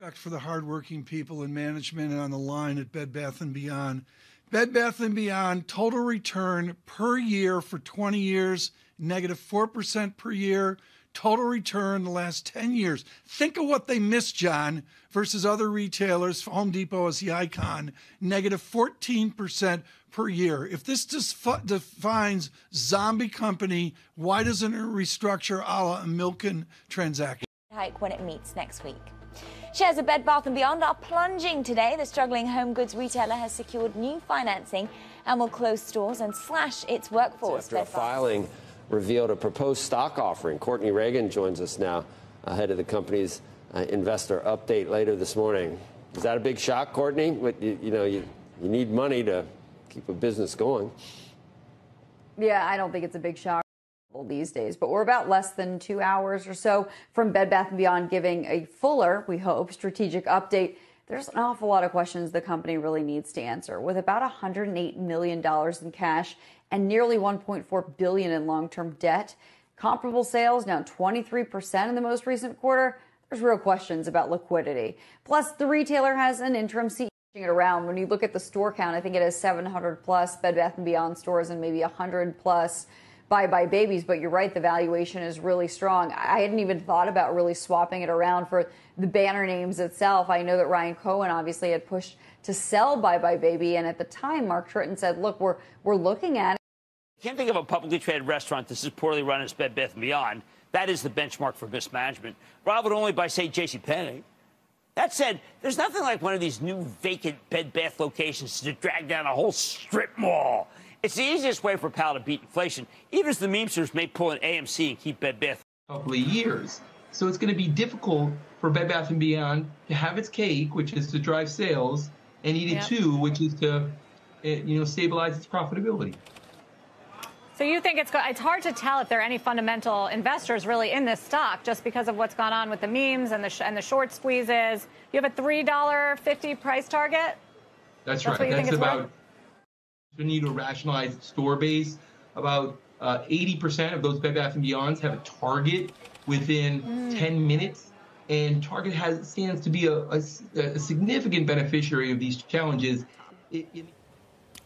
respect for the hardworking people in management and on the line at Bed Bath and Beyond. Bed Bath and Beyond total return per year for 20 years, negative 4% per year total return the last 10 years. Think of what they missed, John, versus other retailers. Home Depot is the icon, negative 14% per year. If this defines zombie company, why doesn't it restructure a la a Milken transaction? Hike when it meets next week. Shares of Bed Bath & Beyond are plunging today. The struggling home goods retailer has secured new financing and will close stores and slash its workforce. After a filing revealed a proposed stock offering. Courtney Reagan joins us now, ahead of the company's uh, investor update later this morning. Is that a big shock, Courtney? You, you know, you, you need money to keep a business going. Yeah, I don't think it's a big shock these days, but we're about less than two hours or so from Bed Bath & Beyond giving a fuller, we hope, strategic update. There's an awful lot of questions the company really needs to answer. With about $108 million in cash and nearly 1.4 billion in long-term debt. Comparable sales down 23% in the most recent quarter. There's real questions about liquidity. Plus, the retailer has an interim CEO it around. When you look at the store count, I think it has 700 plus Bed Bath and Beyond stores and maybe 100 plus buybuy Babies. But you're right, the valuation is really strong. I hadn't even thought about really swapping it around for the banner names itself. I know that Ryan Cohen obviously had pushed to sell buybuy BABY, and at the time, Mark Tritton said, "Look, we're we're looking at." I can't think of a publicly traded restaurant that's as poorly run as Bed Bath & Beyond. That is the benchmark for mismanagement, rivaled only by, say, J.C. Penney. That said, there's nothing like one of these new vacant Bed Bath locations to drag down a whole strip mall. It's the easiest way for Powell to beat inflation, even as the memesters may pull an AMC and keep Bed Bath. Couple of years. So it's going to be difficult for Bed Bath & Beyond to have its cake, which is to drive sales, and it yep. too, which is to, you know, stabilize its profitability. So you think it's it's hard to tell if there are any fundamental investors really in this stock just because of what's gone on with the memes and the sh- and the short squeezes. You have a three dollar fifty price target. That's, That's right. That's about. We need to rationalize store base. About uh, eighty uh, percent of those Bed Bath and Beyonds have a target within mm. ten minutes, and Target has stands to be a, a, a significant beneficiary of these challenges. It, it,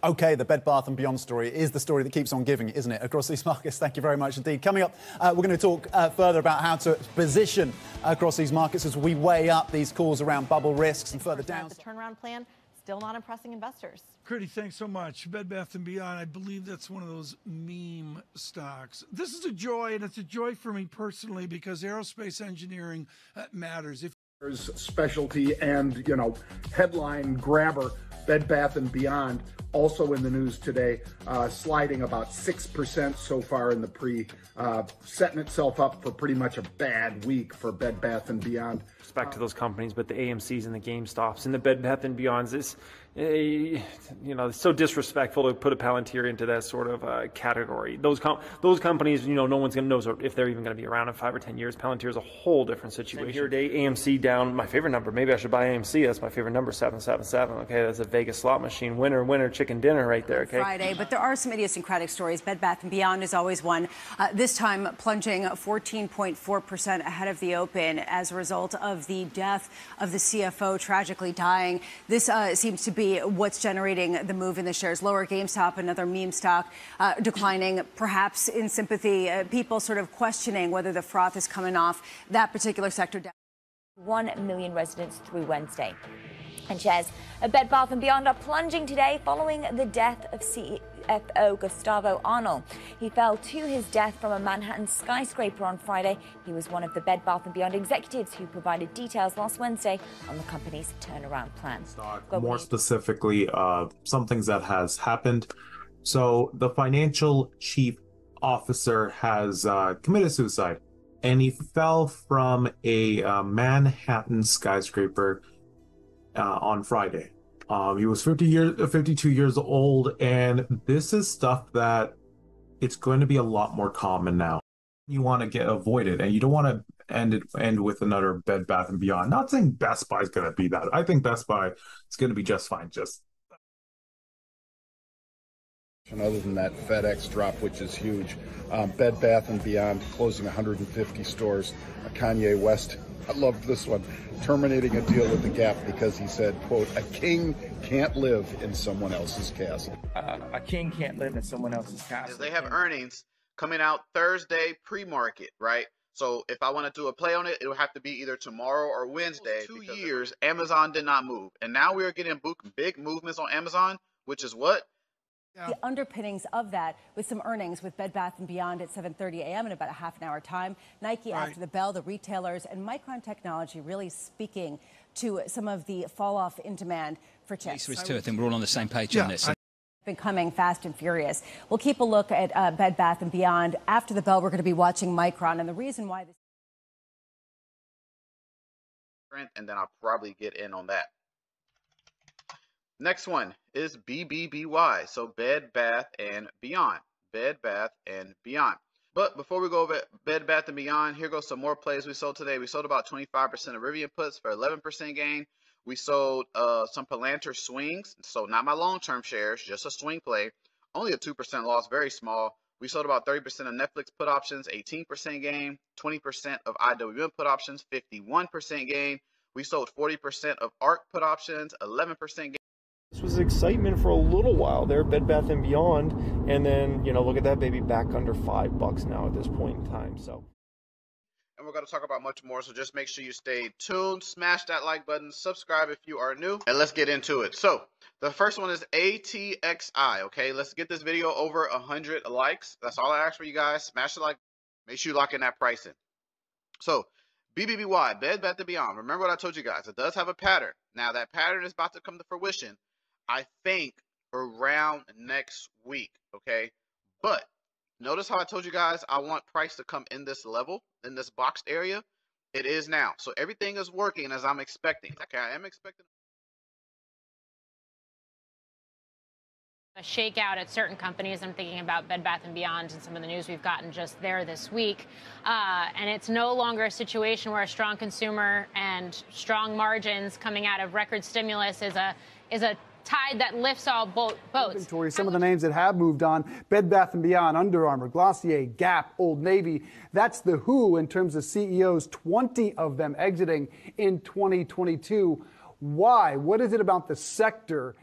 Okay, the Bed Bath and Beyond story is the story that keeps on giving, isn't it? Across these markets. Thank you very much indeed. Coming up, uh, we're going to talk uh, further about how to position across these markets as we weigh up these calls around bubble risks and further down. The turnaround plan still not impressing investors. Curdy, thanks so much. Bed Bath & Beyond, I believe that's one of those meme stocks. This is a joy, and it's a joy for me personally because aerospace engineering uh, matters. If specialty and you know headline grabber bed bath and beyond also in the news today uh, sliding about 6% so far in the pre uh, setting itself up for pretty much a bad week for bed bath and beyond. Respect to those companies but the amcs and the gamestops and the bed bath and beyonds. Is you know, it's so disrespectful to put a Palantir into that sort of uh, category. Those com- those companies, you know, no one's going to know if they're even going to be around in five or ten years. Palantir is a whole different situation. Here today, AMC down. My favorite number. Maybe I should buy AMC. That's my favorite number, seven seven seven. Okay, that's a Vegas slot machine. Winner, winner, chicken dinner right there. Okay. Friday, but there are some idiosyncratic stories. Bed Bath and Beyond is always one. Uh, this time, plunging 14.4 percent ahead of the open as a result of the death of the CFO tragically dying. This uh, seems to be what's generating the move in the shares. Lower GameStop, another meme stock, uh, declining, perhaps in sympathy. Uh, people sort of questioning whether the froth is coming off that particular sector. 1 million residents through Wednesday. And shares at Bed Bath & Beyond are plunging today following the death of CFO Gustavo Arnal. He fell to his death from a Manhattan skyscraper on Friday. He was one of the Bed Bath & Beyond executives who provided details last Wednesday on the company's turnaround plan. More specifically, uh, some things that has happened. So the financial chief officer has uh, committed suicide, and he fell from a uh, Manhattan skyscraper uh, on Friday. Um, he was 50 years, 52 years old, and this is stuff that it's going to be a lot more common now. You want to get avoided, and you don't want to end it end with another Bed Bath and Beyond. Not saying Best Buy is going to be that. I think Best Buy is going to be just fine. Just other than that FedEx drop, which is huge, um, Bed Bath and Beyond closing 150 stores. Kanye West, I love this one, terminating a deal with the Gap because he said, "quote A king can't live in someone else's castle." Uh, a king can't live in someone else's castle. They have earnings coming out Thursday pre-market, right? So if I want to do a play on it, it would have to be either tomorrow or Wednesday. Two years, Amazon did not move, and now we are getting big movements on Amazon, which is what the underpinnings of that with some earnings with Bed Bath & Beyond at 7.30 a.m. in about a half an hour time. Nike right. after the bell, the retailers, and Micron Technology really speaking to some of the fall off in demand for chips. There is too. I think we're all on the same page yeah, on this. I- been coming fast and furious. We'll keep a look at uh, Bed Bath & Beyond. After the bell, we're going to be watching Micron. And the reason why this... And then I'll probably get in on that. Next one is BBBY, so Bed Bath and Beyond. Bed Bath and Beyond. But before we go over Bed Bath and Beyond, here goes some more plays we sold today. We sold about 25% of Rivian puts for 11% gain. We sold uh, some Palantir swings, so not my long-term shares, just a swing play. Only a 2% loss, very small. We sold about 30% of Netflix put options, 18% gain. 20% of IWM put options, 51% gain. We sold 40% of ARK put options, 11% gain. This was excitement for a little while there, Bed Bath and Beyond, and then you know look at that baby back under five bucks now at this point in time. So. And we're going to talk about much more, so just make sure you stay tuned. Smash that like button, subscribe if you are new, and let's get into it. So, the first one is ATXI, okay? Let's get this video over 100 likes. That's all I ask for you guys. Smash the like, make sure you lock in that pricing. So, BBBY, Bed Bath & Beyond. Remember what I told you guys. It does have a pattern. Now, that pattern is about to come to fruition I think around next week. Okay. But notice how I told you guys I want price to come in this level, in this boxed area. It is now. So everything is working as I'm expecting. Okay. I am expecting. a shakeout at certain companies. I'm thinking about Bed Bath & Beyond and some of the news we've gotten just there this week. Uh, and it's no longer a situation where a strong consumer and strong margins coming out of record stimulus is a is a tide that lifts all boat, boats. Inventory, some of the names that have moved on Bed Bath & Beyond, Under Armour, Glossier, Gap, Old Navy. That's the who in terms of CEOs, 20 of them exiting in 2022. Why? What is it about the sector